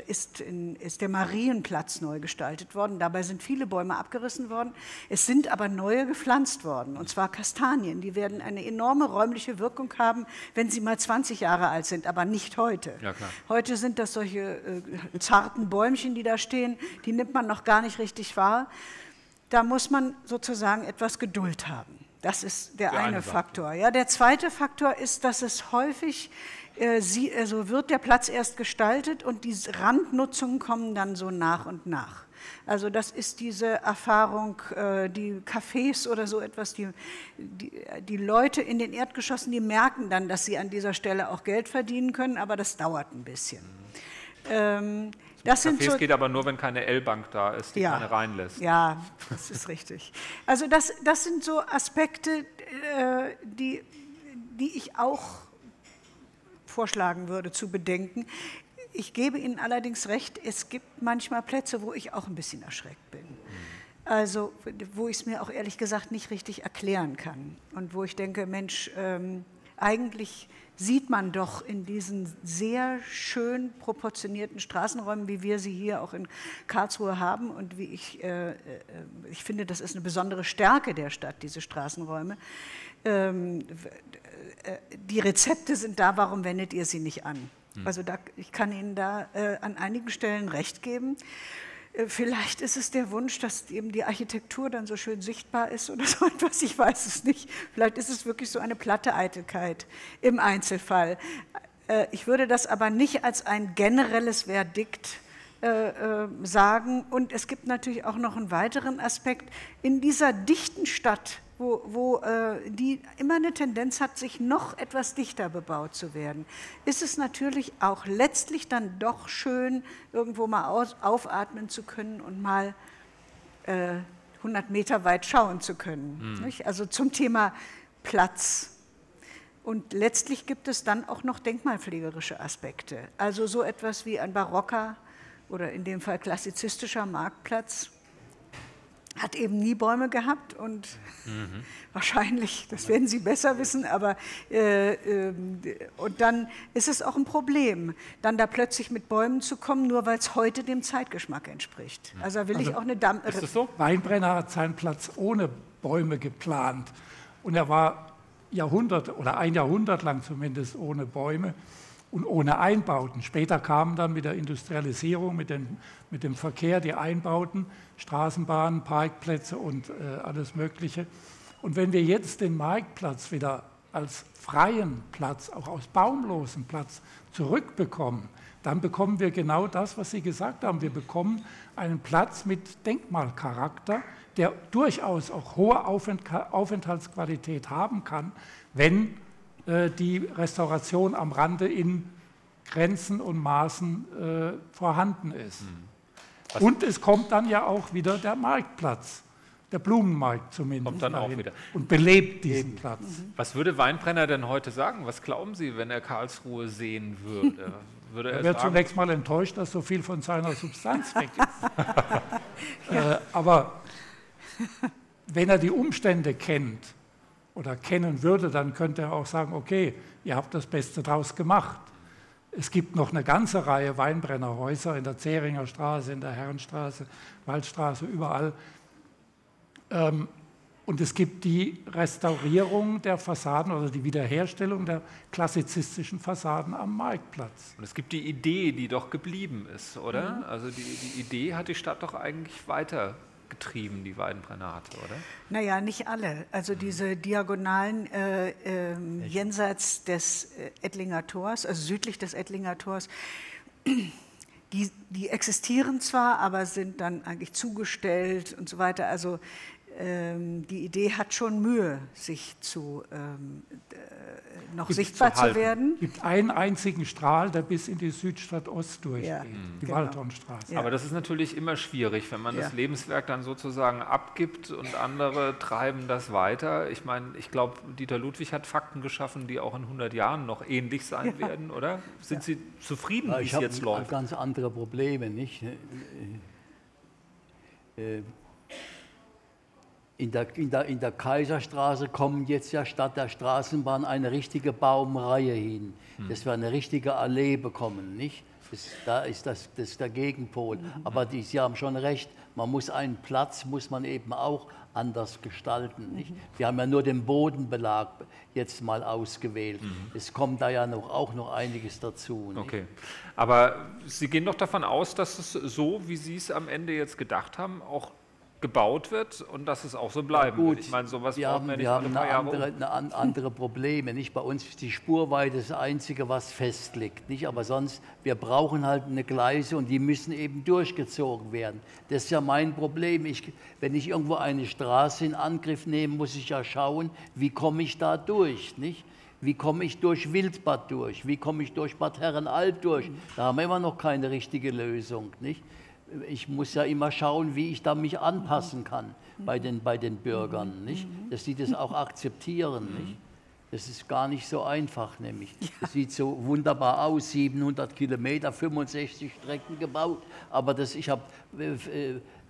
ist, in, ist, der Marienplatz neu gestaltet worden. Dabei sind viele Bäume abgerissen worden. Es sind aber neue gepflanzt worden, und zwar Kastanien. Die werden eine enorme räumliche Wirkung haben, wenn sie mal 20 Jahre alt sind, aber nicht heute. Ja, heute sind das solche äh, zarten Bäumchen, die da stehen, die nimmt man noch gar nicht richtig wahr. Da muss man sozusagen etwas Geduld haben. Das ist der, der eine, eine Faktor. Ja, der zweite Faktor ist, dass es häufig äh, sie, also wird der Platz erst gestaltet und die Randnutzungen kommen dann so nach und nach. Also das ist diese Erfahrung, äh, die Cafés oder so etwas, die, die, die, Leute in den Erdgeschossen, die merken dann, dass sie an dieser Stelle auch Geld verdienen können, aber das dauert ein bisschen. Ähm, das sind Cafés so, geht aber nur, wenn keine L-Bank da ist, die ja, keine reinlässt. Ja, das ist richtig. Also das, das sind so Aspekte, äh, die, die ich auch vorschlagen würde, zu bedenken. Ich gebe Ihnen allerdings recht, es gibt manchmal Plätze, wo ich auch ein bisschen erschreckt bin. Also, wo ich es mir auch ehrlich gesagt nicht richtig erklären kann. Und wo ich denke, Mensch, ähm, eigentlich sieht man doch in diesen sehr schön proportionierten Straßenräumen, wie wir sie hier auch in Karlsruhe haben und wie ich, äh, äh ich finde, das ist eine besondere Stärke der Stadt, diese Straßenräume, ähm, äh, die Rezepte sind da, warum wendet ihr sie nicht an? Hm. Also da, ich kann Ihnen da äh, an einigen Stellen recht geben. Äh, vielleicht ist es der Wunsch, dass eben die Architektur dann so schön sichtbar ist oder so etwas, ich weiß es nicht. Vielleicht ist es wirklich so eine platte Eitelkeit im Einzelfall. Äh, ich würde das aber nicht als ein generelles Verdikt äh, sagen. Und es gibt natürlich auch noch einen weiteren Aspekt. In dieser dichten Stadt wo, wo äh, die immer eine Tendenz hat, sich noch etwas dichter bebaut zu werden, ist es natürlich auch letztlich dann doch schön, irgendwo mal aus, aufatmen zu können und mal äh, 100 Meter weit schauen zu können. Mhm. Also zum Thema Platz. Und letztlich gibt es dann auch noch denkmalpflegerische Aspekte. Also so etwas wie ein barocker oder in dem Fall klassizistischer Marktplatz hat eben nie Bäume gehabt und mhm. wahrscheinlich, das werden Sie besser wissen, aber äh, äh, und dann ist es auch ein Problem, dann da plötzlich mit Bäumen zu kommen, nur weil es heute dem Zeitgeschmack entspricht. Also will also, ich auch eine Damm. Ist das so? Weinbrenner hat seinen Platz ohne Bäume geplant und er war Jahrhunderte oder ein Jahrhundert lang zumindest ohne Bäume und ohne Einbauten. Später kamen dann mit der Industrialisierung, mit, den, mit dem Verkehr die Einbauten, Straßenbahnen, Parkplätze und äh, alles Mögliche. Und wenn wir jetzt den Marktplatz wieder als freien Platz, auch aus baumlosen Platz zurückbekommen, dann bekommen wir genau das, was Sie gesagt haben. Wir bekommen einen Platz mit Denkmalcharakter, der durchaus auch hohe Aufenthaltsqualität haben kann, wenn die Restauration am Rande in Grenzen und Maßen äh, vorhanden ist. Mhm. Und es kommt dann ja auch wieder der Marktplatz, der Blumenmarkt zumindest. Kommt dann auch wieder. Und belebt diesen Eben. Platz. Mhm. Was würde Weinbrenner denn heute sagen? Was glauben Sie, wenn er Karlsruhe sehen würde? würde er, er wäre zunächst mal enttäuscht, dass so viel von seiner Substanz weg ist. äh, aber wenn er die Umstände kennt, oder kennen würde, dann könnte er auch sagen, okay, ihr habt das Beste draus gemacht. Es gibt noch eine ganze Reihe Weinbrennerhäuser in der Zähringer Straße, in der Herrenstraße, Waldstraße, überall. Ähm, und es gibt die Restaurierung der Fassaden oder die Wiederherstellung der klassizistischen Fassaden am Marktplatz. Und es gibt die Idee, die doch geblieben ist, oder? Mhm. Also die, die Idee hat die Stadt doch eigentlich weiter getrieben, die Weidenbrenner hatte, oder? Naja, nicht alle. Also mhm. diese Diagonalen äh, äh, jenseits des äh, Ettlinger Tors, also südlich des Ettlinger Tors, die, die existieren zwar, aber sind dann eigentlich zugestellt und so weiter. Also die Idee hat schon Mühe, sich zu, ähm, äh, noch sichtbar zu, zu, werden. Es gibt einen einzigen Strahl, der bis in die Südstadt Ost durchgeht, ja, die genau. Waldhornstraße. Ja. Aber das ist natürlich immer schwierig, wenn man ja. das Lebenswerk dann sozusagen abgibt und andere treiben das weiter. Ich meine, ich glaube, Dieter Ludwig hat Fakten geschaffen, die auch in 100 Jahren noch ähnlich sein werden, oder? Sind Sie zufrieden, wie es jetzt läuft? Ich habe ganz andere Probleme, nicht? Äh, in der, in, der, in der Kaiserstraße kommen jetzt ja statt der Straßenbahn eine richtige Baumreihe hin, hm. dass wir eine richtige Allee bekommen, nicht? Das, da ist das, das ist der Gegenpol. Aber die, Sie haben schon recht, man muss einen Platz, muss man eben auch anders gestalten. Nicht? Mhm. Wir haben ja nur den Bodenbelag jetzt mal ausgewählt. Mhm. Es kommt da ja noch, auch noch einiges dazu. Nicht? Okay. Aber Sie gehen doch davon aus, dass es so, wie Sie es am Ende jetzt gedacht haben, auch gebaut wird und dass es auch so bleiben ja, wird. Ich meine, sowas wir haben, wir haben eine andere, eine andere, Probleme. Nicht? Bei uns ist die Spurweite das Einzige, was festlegt. Nicht? Aber sonst, wir brauchen halt eine Gleise und die müssen eben durchgezogen werden. Das ist ja mein Problem. Ich, wenn ich irgendwo eine Straße in Angriff nehme, muss ich ja schauen, wie komme ich da durch. Nicht? Wie komme ich durch Wildbad durch? Wie komme ich durch Bad Herrenalb durch? Da haben wir immer noch keine richtige Lösung. Nicht? Ich muss ja immer schauen, wie ich da mich anpassen kann bei den, bei den Bürgern, nicht? dass sie das auch akzeptieren. Nicht? Das ist gar nicht so einfach, nämlich. Das sieht so wunderbar aus, 700 Kilometer, 65 Strecken gebaut, aber das, ich habe äh,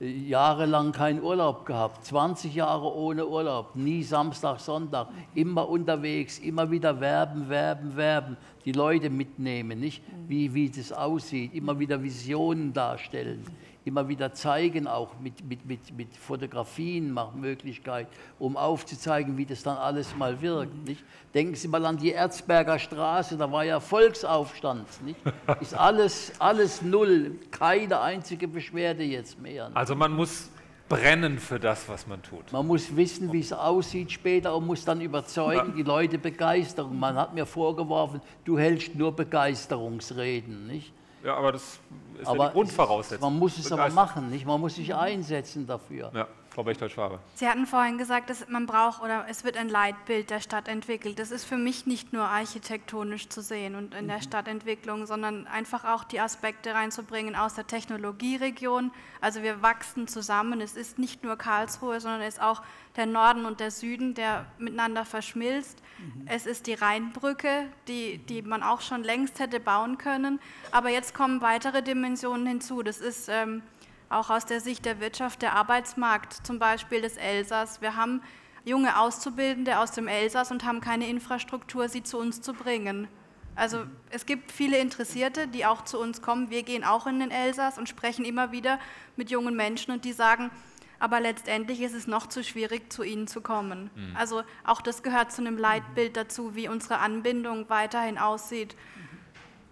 äh, jahrelang keinen Urlaub gehabt, 20 Jahre ohne Urlaub, nie Samstag, Sonntag, immer unterwegs, immer wieder werben, werben, werben, die Leute mitnehmen, nicht? Wie, wie das aussieht, immer wieder Visionen darstellen immer wieder zeigen, auch mit, mit, mit, mit Fotografien, nach Möglichkeit, um aufzuzeigen, wie das dann alles mal wirkt. Nicht? Denken Sie mal an die Erzberger Straße, da war ja Volksaufstand. Nicht? Ist alles, alles null, keine einzige Beschwerde jetzt mehr. Nicht? Also man muss brennen für das, was man tut. Man muss wissen, wie es aussieht später und muss dann überzeugen, ja. die Leute begeistern. Man hat mir vorgeworfen, du hältst nur Begeisterungsreden. Nicht? Ja, aber das ist aber ja die Grundvoraussetzung. Man muss es aber machen, nicht? Man muss sich einsetzen dafür. Ja. Frau Bechtold-Schwabe. Sie hatten vorhin gesagt, dass man braucht oder es wird ein Leitbild der Stadt entwickelt. Das ist für mich nicht nur architektonisch zu sehen und in der mhm. Stadtentwicklung, sondern einfach auch die Aspekte reinzubringen aus der Technologieregion. Also wir wachsen zusammen. Es ist nicht nur Karlsruhe, sondern es ist auch der Norden und der Süden, der miteinander verschmilzt. Mhm. Es ist die Rheinbrücke, die, die man auch schon längst hätte bauen können. Aber jetzt kommen weitere Dimensionen hinzu. Das ist ähm, auch aus der Sicht der Wirtschaft, der Arbeitsmarkt, zum Beispiel des Elsass. Wir haben junge Auszubildende aus dem Elsass und haben keine Infrastruktur, sie zu uns zu bringen. Also es gibt viele Interessierte, die auch zu uns kommen. Wir gehen auch in den Elsass und sprechen immer wieder mit jungen Menschen und die sagen, aber letztendlich ist es noch zu schwierig, zu ihnen zu kommen. Mhm. Also auch das gehört zu einem Leitbild dazu, wie unsere Anbindung weiterhin aussieht.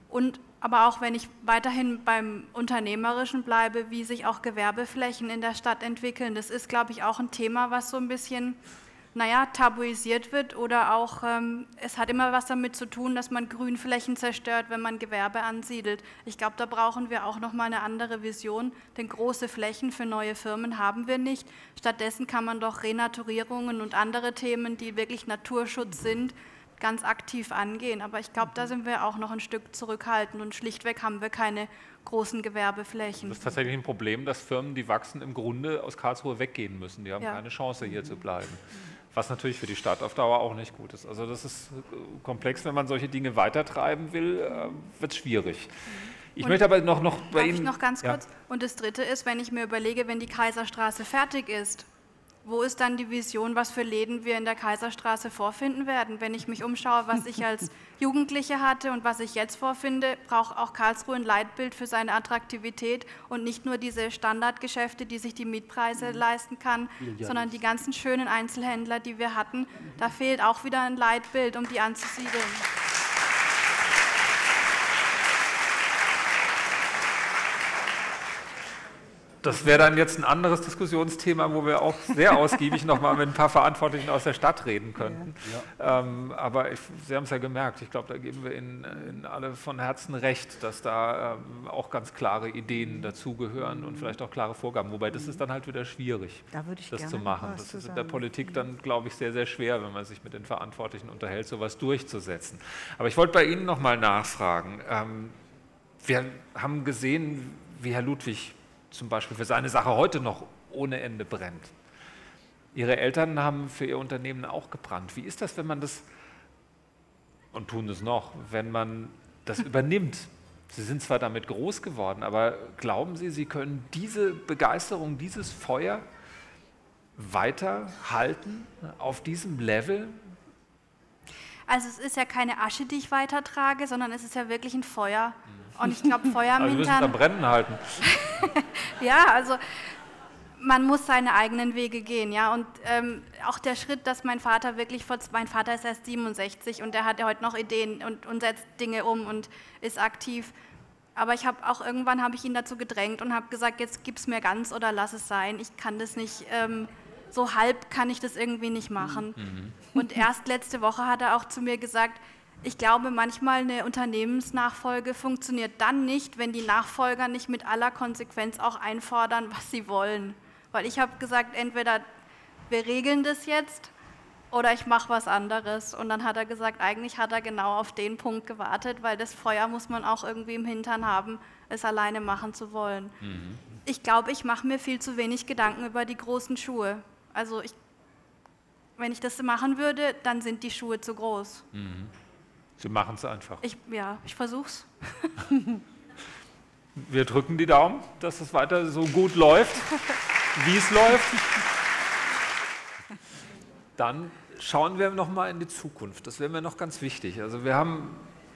Und aber auch wenn ich weiterhin beim Unternehmerischen bleibe, wie sich auch Gewerbeflächen in der Stadt entwickeln. Das ist, glaube ich, auch ein Thema, was so ein bisschen, naja, tabuisiert wird oder auch, ähm, es hat immer was damit zu tun, dass man Grünflächen zerstört, wenn man Gewerbe ansiedelt. Ich glaube, da brauchen wir auch nochmal eine andere Vision, denn große Flächen für neue Firmen haben wir nicht. Stattdessen kann man doch Renaturierungen und andere Themen, die wirklich Naturschutz sind, ganz aktiv angehen. Aber ich glaube, da sind wir auch noch ein Stück zurückhaltend und schlichtweg haben wir keine großen Gewerbeflächen. Das ist tatsächlich ein Problem, dass Firmen, die wachsen, im Grunde aus Karlsruhe weggehen müssen. Die haben ja. keine Chance, hier zu bleiben. Was natürlich für die Stadt auf Dauer auch nicht gut ist. Also das ist komplex, wenn man solche Dinge weitertreiben will, äh, wird es schwierig. Ich und möchte aber noch, noch bei Ihnen... Noch ganz kurz? Ja. Und das Dritte ist, wenn ich mir überlege, wenn die Kaiserstraße fertig ist, wo ist dann die Vision, was für Läden wir in der Kaiserstraße vorfinden werden? Wenn ich mich umschaue, was ich als Jugendliche hatte und was ich jetzt vorfinde, braucht auch Karlsruhe ein Leitbild für seine Attraktivität und nicht nur diese Standardgeschäfte, die sich die Mietpreise mhm. leisten kann, sondern die ganzen schönen Einzelhändler, die wir hatten. Da fehlt auch wieder ein Leitbild, um die anzusiedeln. Das wäre dann jetzt ein anderes Diskussionsthema, wo wir auch sehr ausgiebig nochmal mit ein paar Verantwortlichen aus der Stadt reden könnten. Ja. Ähm, aber ich, Sie haben es ja gemerkt, ich glaube, da geben wir Ihnen, Ihnen, alle von Herzen recht, dass da ähm, auch ganz klare Ideen dazugehören und vielleicht auch klare Vorgaben. Wobei das ist dann halt wieder schwierig, da das zu machen. Das ist in der Politik dann, glaube ich, sehr, sehr schwer, wenn man sich mit den Verantwortlichen unterhält, sowas durchzusetzen. Aber ich wollte bei Ihnen nochmal nachfragen. Ähm, wir haben gesehen, wie Herr Ludwig zum Beispiel für seine Sache heute noch ohne Ende brennt. Ihre Eltern haben für ihr Unternehmen auch gebrannt. Wie ist das, wenn man das, und tun es noch, wenn man das übernimmt? Sie sind zwar damit groß geworden, aber glauben Sie, Sie können diese Begeisterung, dieses Feuer weiterhalten auf diesem Level? Also es ist ja keine Asche, die ich weitertrage, sondern es ist ja wirklich ein Feuer. Und ich glaube, Feuer also müssen da brennen halten. ja, also man muss seine eigenen Wege gehen, ja. Und ähm, auch der Schritt, dass mein Vater wirklich vor, mein Vater ist erst 67 und der hat ja heute noch Ideen und, und setzt Dinge um und ist aktiv. Aber ich habe auch irgendwann habe ich ihn dazu gedrängt und habe gesagt, jetzt gib es mir ganz oder lass es sein. Ich kann das nicht, ähm, so halb kann ich das irgendwie nicht machen. Mhm. Und erst letzte Woche hat er auch zu mir gesagt, ich glaube, manchmal eine Unternehmensnachfolge funktioniert dann nicht, wenn die Nachfolger nicht mit aller Konsequenz auch einfordern, was sie wollen. Weil ich habe gesagt, entweder wir regeln das jetzt oder ich mache was anderes. Und dann hat er gesagt, eigentlich hat er genau auf den Punkt gewartet, weil das Feuer muss man auch irgendwie im Hintern haben, es alleine machen zu wollen. Mhm. Ich glaube, ich mache mir viel zu wenig Gedanken über die großen Schuhe. Also ich, wenn ich das machen würde, dann sind die Schuhe zu groß. Mhm. Sie machen es einfach. Ich, ja, ich versuch's. Wir drücken die Daumen, dass es weiter so gut läuft, wie es läuft. Dann schauen wir noch mal in die Zukunft. Das wäre mir noch ganz wichtig. Also wir haben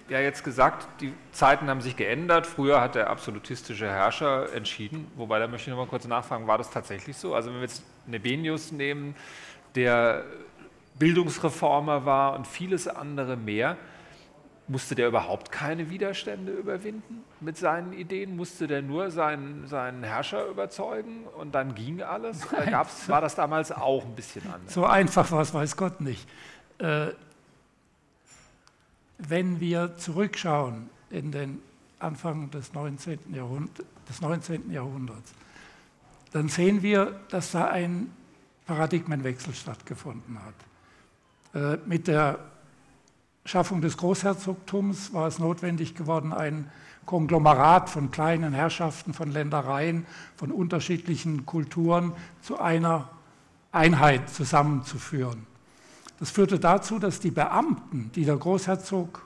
ja jetzt gesagt, die Zeiten haben sich geändert. Früher hat der absolutistische Herrscher entschieden. Wobei, da möchte ich noch mal kurz nachfragen, war das tatsächlich so? Also wenn wir jetzt Nebenius nehmen, der Bildungsreformer war und vieles andere mehr, musste der überhaupt keine Widerstände überwinden mit seinen Ideen? Musste der nur seinen, seinen Herrscher überzeugen und dann ging alles? Gab's, war das damals auch ein bisschen anders? So einfach war es, weiß Gott nicht. Äh, wenn wir zurückschauen in den Anfang des 19. Jahrhundert, des 19. Jahrhunderts, dann sehen wir, dass da ein Paradigmenwechsel stattgefunden hat. Äh, mit der Schaffung des Großherzogtums war es notwendig geworden, ein Konglomerat von kleinen Herrschaften, von Ländereien, von unterschiedlichen Kulturen zu einer Einheit zusammenzuführen. Das führte dazu, dass die Beamten, die der Großherzog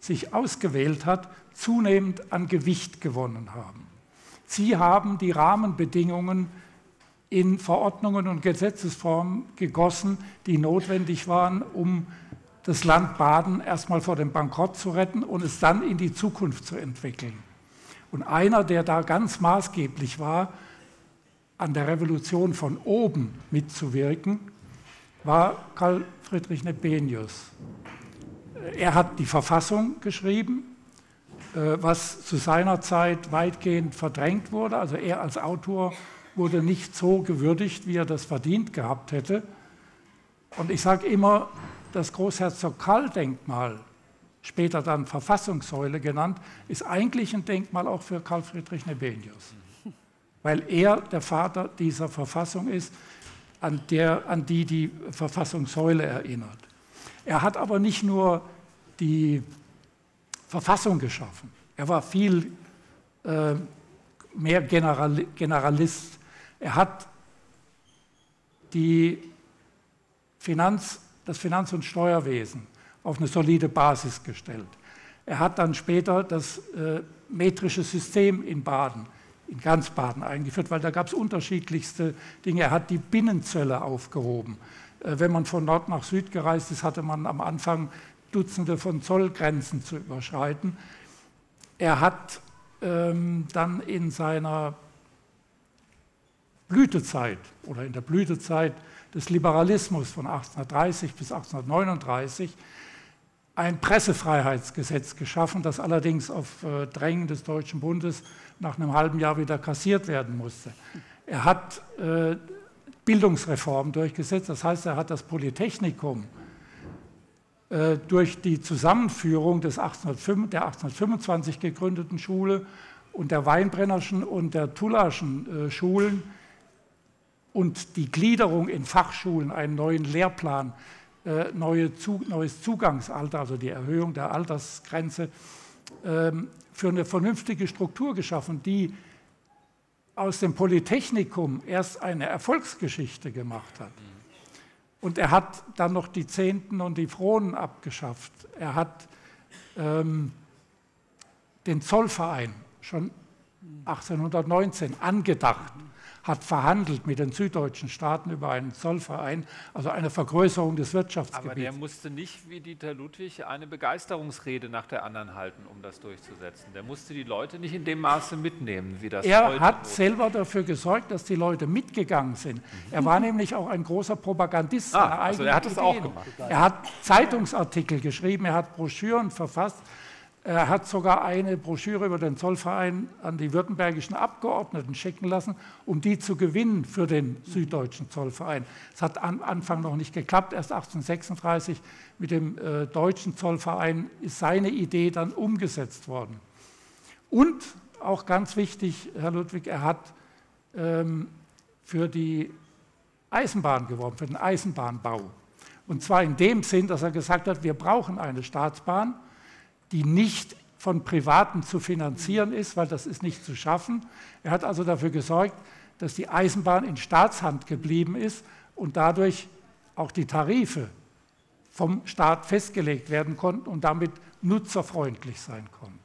sich ausgewählt hat, zunehmend an Gewicht gewonnen haben. Sie haben die Rahmenbedingungen in Verordnungen und Gesetzesformen gegossen, die notwendig waren, um das Land Baden erstmal vor dem Bankrott zu retten und es dann in die Zukunft zu entwickeln. Und einer, der da ganz maßgeblich war, an der Revolution von oben mitzuwirken, war Karl Friedrich Nebenius. Er hat die Verfassung geschrieben, äh, was zu seiner Zeit weitgehend verdrängt wurde. Also er als Autor wurde nicht so gewürdigt, wie er das verdient gehabt hätte. Und ich sage immer, das Großherzog Karl-Denkmal, später dann Verfassungssäule genannt, ist eigentlich ein Denkmal auch für Karl Friedrich Nebenius, weil er der Vater dieser Verfassung ist, an, der, an die die Verfassungssäule erinnert. Er hat aber nicht nur die Verfassung geschaffen, er war viel äh, mehr General, Generalist. Er hat die Finanz- das Finanz- und Steuerwesen auf eine solide Basis gestellt. Er hat dann später das äh, metrische System in Baden, in ganz Baden eingeführt, weil da gab es unterschiedlichste Dinge. Er hat die Binnenzölle aufgehoben. Äh, wenn man von Nord nach Süd gereist ist, hatte man am Anfang Dutzende von Zollgrenzen zu überschreiten. Er hat ähm, dann in seiner Blütezeit oder in der Blütezeit des Liberalismus von 1830 bis 1839 ein Pressefreiheitsgesetz geschaffen, das allerdings auf äh, Drängen des Deutschen Bundes nach einem halben Jahr wieder kassiert werden musste. Er hat äh, Bildungsreform durchgesetzt, das heißt, er hat das Polytechnikum äh, durch die Zusammenführung des 1805, der 1825 gegründeten Schule und der Weinbrennerschen und der Tullaschen Schulen und die Gliederung in Fachschulen, einen neuen Lehrplan, äh, neue Zu neues Zugangsalter, also die Erhöhung der Altersgrenze, ähm, für eine vernünftige Struktur geschaffen, die aus dem Polytechnikum erst eine Erfolgsgeschichte gemacht hat. Und er hat dann noch die Zehnten und die Fronen abgeschafft. Er hat ähm, den Zollverein schon 1819 angedacht hat verhandelt mit den süddeutschen Staaten über einen Zollverein, also eine Vergrößerung des Wirtschaftsgebiets. Aber der musste nicht wie Dieter Ludwig eine Begeisterungsrede nach der anderen halten, um das durchzusetzen. Der musste die Leute nicht in dem Maße mitnehmen, wie das Er hat wurde. selber dafür gesorgt, dass die Leute mitgegangen sind. Mhm. Er war nämlich auch ein großer Propagandist. Ah, also er hat es auch gemacht. Er hat Zeitungsartikel geschrieben, er hat Broschüren verfasst. Er hat sogar eine Broschüre über den Zollverein an die württembergischen Abgeordneten schicken lassen, um die zu gewinnen für den süddeutschen Zollverein. Es hat am Anfang noch nicht geklappt. Erst 1836 mit dem äh, deutschen Zollverein ist seine Idee dann umgesetzt worden. Und auch ganz wichtig, Herr Ludwig, er hat ähm, für die Eisenbahn geworben, für den Eisenbahnbau. Und zwar in dem Sinn, dass er gesagt hat, wir brauchen eine Staatsbahn die nicht von Privaten zu finanzieren ist, weil das ist nicht zu schaffen. Er hat also dafür gesorgt, dass die Eisenbahn in Staatshand geblieben ist und dadurch auch die Tarife vom Staat festgelegt werden konnten und damit nutzerfreundlich sein konnten.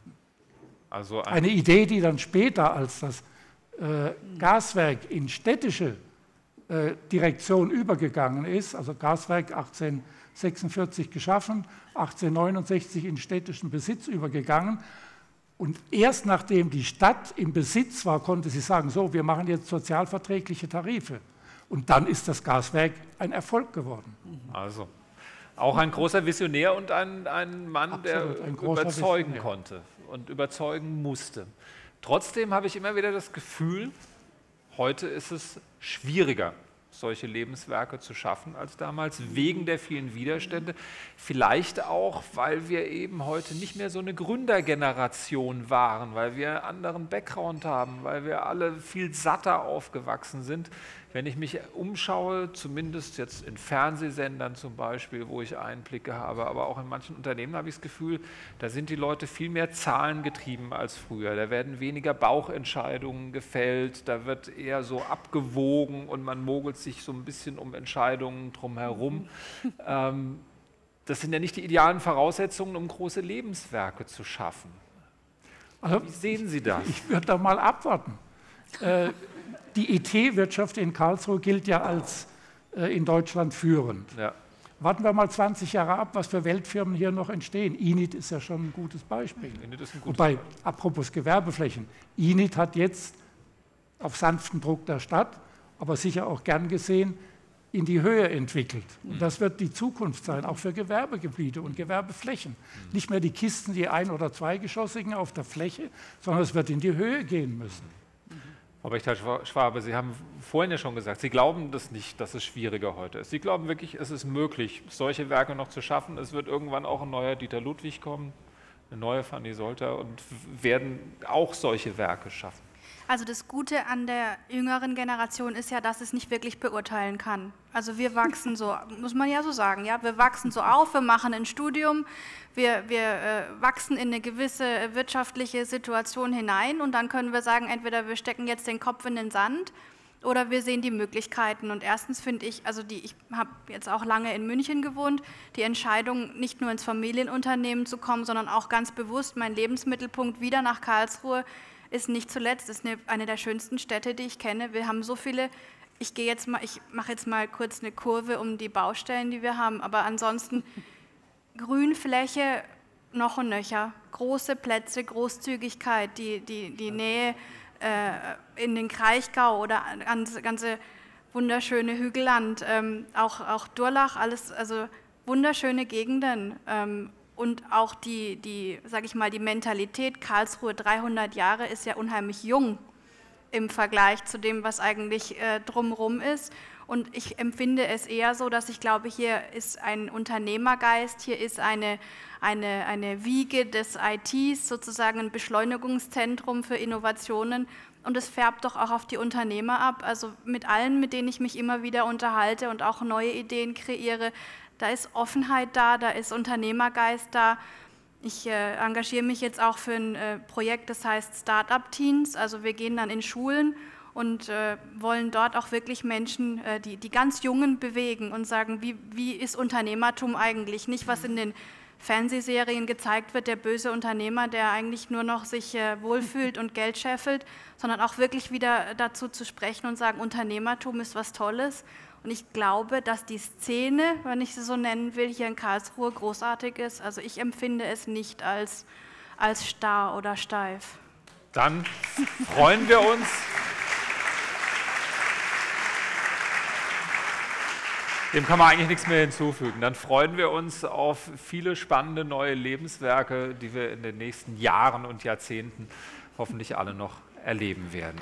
Also ein eine Idee, die dann später, als das äh, Gaswerk in städtische äh, Direktion übergegangen ist, also Gaswerk 18 1846 geschaffen, 1869 in städtischen Besitz übergegangen. Und erst nachdem die Stadt im Besitz war, konnte sie sagen, so, wir machen jetzt sozialverträgliche Tarife. Und dann ist das Gaswerk ein Erfolg geworden. Also, auch ein großer Visionär und ein, ein Mann, Absolut, der ein überzeugen Visionär. konnte und überzeugen musste. Trotzdem habe ich immer wieder das Gefühl, heute ist es schwieriger, solche Lebenswerke zu schaffen als damals, wegen der vielen Widerstände. Vielleicht auch, weil wir eben heute nicht mehr so eine Gründergeneration waren, weil wir einen anderen Background haben, weil wir alle viel satter aufgewachsen sind. Wenn ich mich umschaue, zumindest jetzt in Fernsehsendern zum Beispiel, wo ich Einblicke habe, aber auch in manchen Unternehmen habe ich das Gefühl, da sind die Leute viel mehr zahlengetrieben als früher. Da werden weniger Bauchentscheidungen gefällt, da wird eher so abgewogen und man mogelt sich so ein bisschen um Entscheidungen drumherum. Ähm, das sind ja nicht die idealen Voraussetzungen, um große Lebenswerke zu schaffen. Also, Wie sehen Sie das? Ich würde da mal abwarten. Äh, die IT-Wirtschaft in Karlsruhe gilt ja als äh, in Deutschland führend. Ja. Warten wir mal 20 Jahre ab, was für Weltfirmen hier noch entstehen. INIT ist ja schon ein gutes Beispiel. INIT ist ein gutes Wobei, apropos Gewerbeflächen, INIT hat jetzt auf sanften Druck der Stadt, aber sicher auch gern gesehen, in die Höhe entwickelt. Und mhm. das wird die Zukunft sein, auch für Gewerbegebiete und Gewerbeflächen. Mhm. Nicht mehr die Kisten, die ein- oder zweigeschossigen auf der Fläche, sondern es wird in die Höhe gehen müssen. Aber ich Herr Schwabe, Sie haben vorhin ja schon gesagt, Sie glauben das nicht, dass es schwieriger heute ist. Sie glauben wirklich, es ist möglich, solche Werke noch zu schaffen. Es wird irgendwann auch ein neuer Dieter Ludwig kommen, eine neue Fanny Solter und werden auch solche Werke schaffen. Also das Gute an der jüngeren Generation ist ja, dass es nicht wirklich beurteilen kann. Also wir wachsen so, muss man ja so sagen, ja, wir wachsen so auf, wir machen ein Studium, wir, wir äh, wachsen in eine gewisse wirtschaftliche Situation hinein und dann können wir sagen, entweder wir stecken jetzt den Kopf in den Sand oder wir sehen die Möglichkeiten. Und erstens finde ich, also die, ich habe jetzt auch lange in München gewohnt, die Entscheidung, nicht nur ins Familienunternehmen zu kommen, sondern auch ganz bewusst meinen Lebensmittelpunkt wieder nach Karlsruhe ist nicht zuletzt ist eine, eine der schönsten Städte, die ich kenne. Wir haben so viele ich gehe jetzt mal, ich mache jetzt mal kurz eine Kurve um die Baustellen, die wir haben, aber ansonsten Grünfläche noch und nöcher, große Plätze, Großzügigkeit, die, die, die Nähe äh, in den Kraichgau oder ganze, ganze wunderschöne Hügelland, ähm, auch, auch Durlach, alles, also wunderschöne Gegenden. Ähm, und auch die, die sage ich mal, die Mentalität Karlsruhe 300 Jahre ist ja unheimlich jung im Vergleich zu dem, was eigentlich äh, drumherum ist. Und ich empfinde es eher so, dass ich glaube, hier ist ein Unternehmergeist, hier ist eine, eine, eine Wiege des ITs, sozusagen ein Beschleunigungszentrum für Innovationen. Und es färbt doch auch auf die Unternehmer ab. Also mit allen, mit denen ich mich immer wieder unterhalte und auch neue Ideen kreiere, da ist Offenheit da, da ist Unternehmergeist da. Ich äh, engagiere mich jetzt auch für ein äh, Projekt, das heißt Startup Teens. Also wir gehen dann in Schulen und äh, wollen dort auch wirklich Menschen, äh, die, die ganz Jungen bewegen und sagen, wie, wie ist Unternehmertum eigentlich? Nicht, was in den Fernsehserien gezeigt wird, der böse Unternehmer, der eigentlich nur noch sich äh, wohlfühlt und Geld scheffelt, sondern auch wirklich wieder dazu zu sprechen und sagen, Unternehmertum ist was Tolles und ich glaube, dass die Szene, wenn ich sie so nennen will, hier in Karlsruhe großartig ist. Also ich empfinde es nicht als, als starr oder steif. Dann freuen wir uns. Dem kann man eigentlich nichts mehr hinzufügen. Dann freuen wir uns auf viele spannende neue Lebenswerke, die wir in den nächsten Jahren und Jahrzehnten hoffentlich alle noch erleben werden.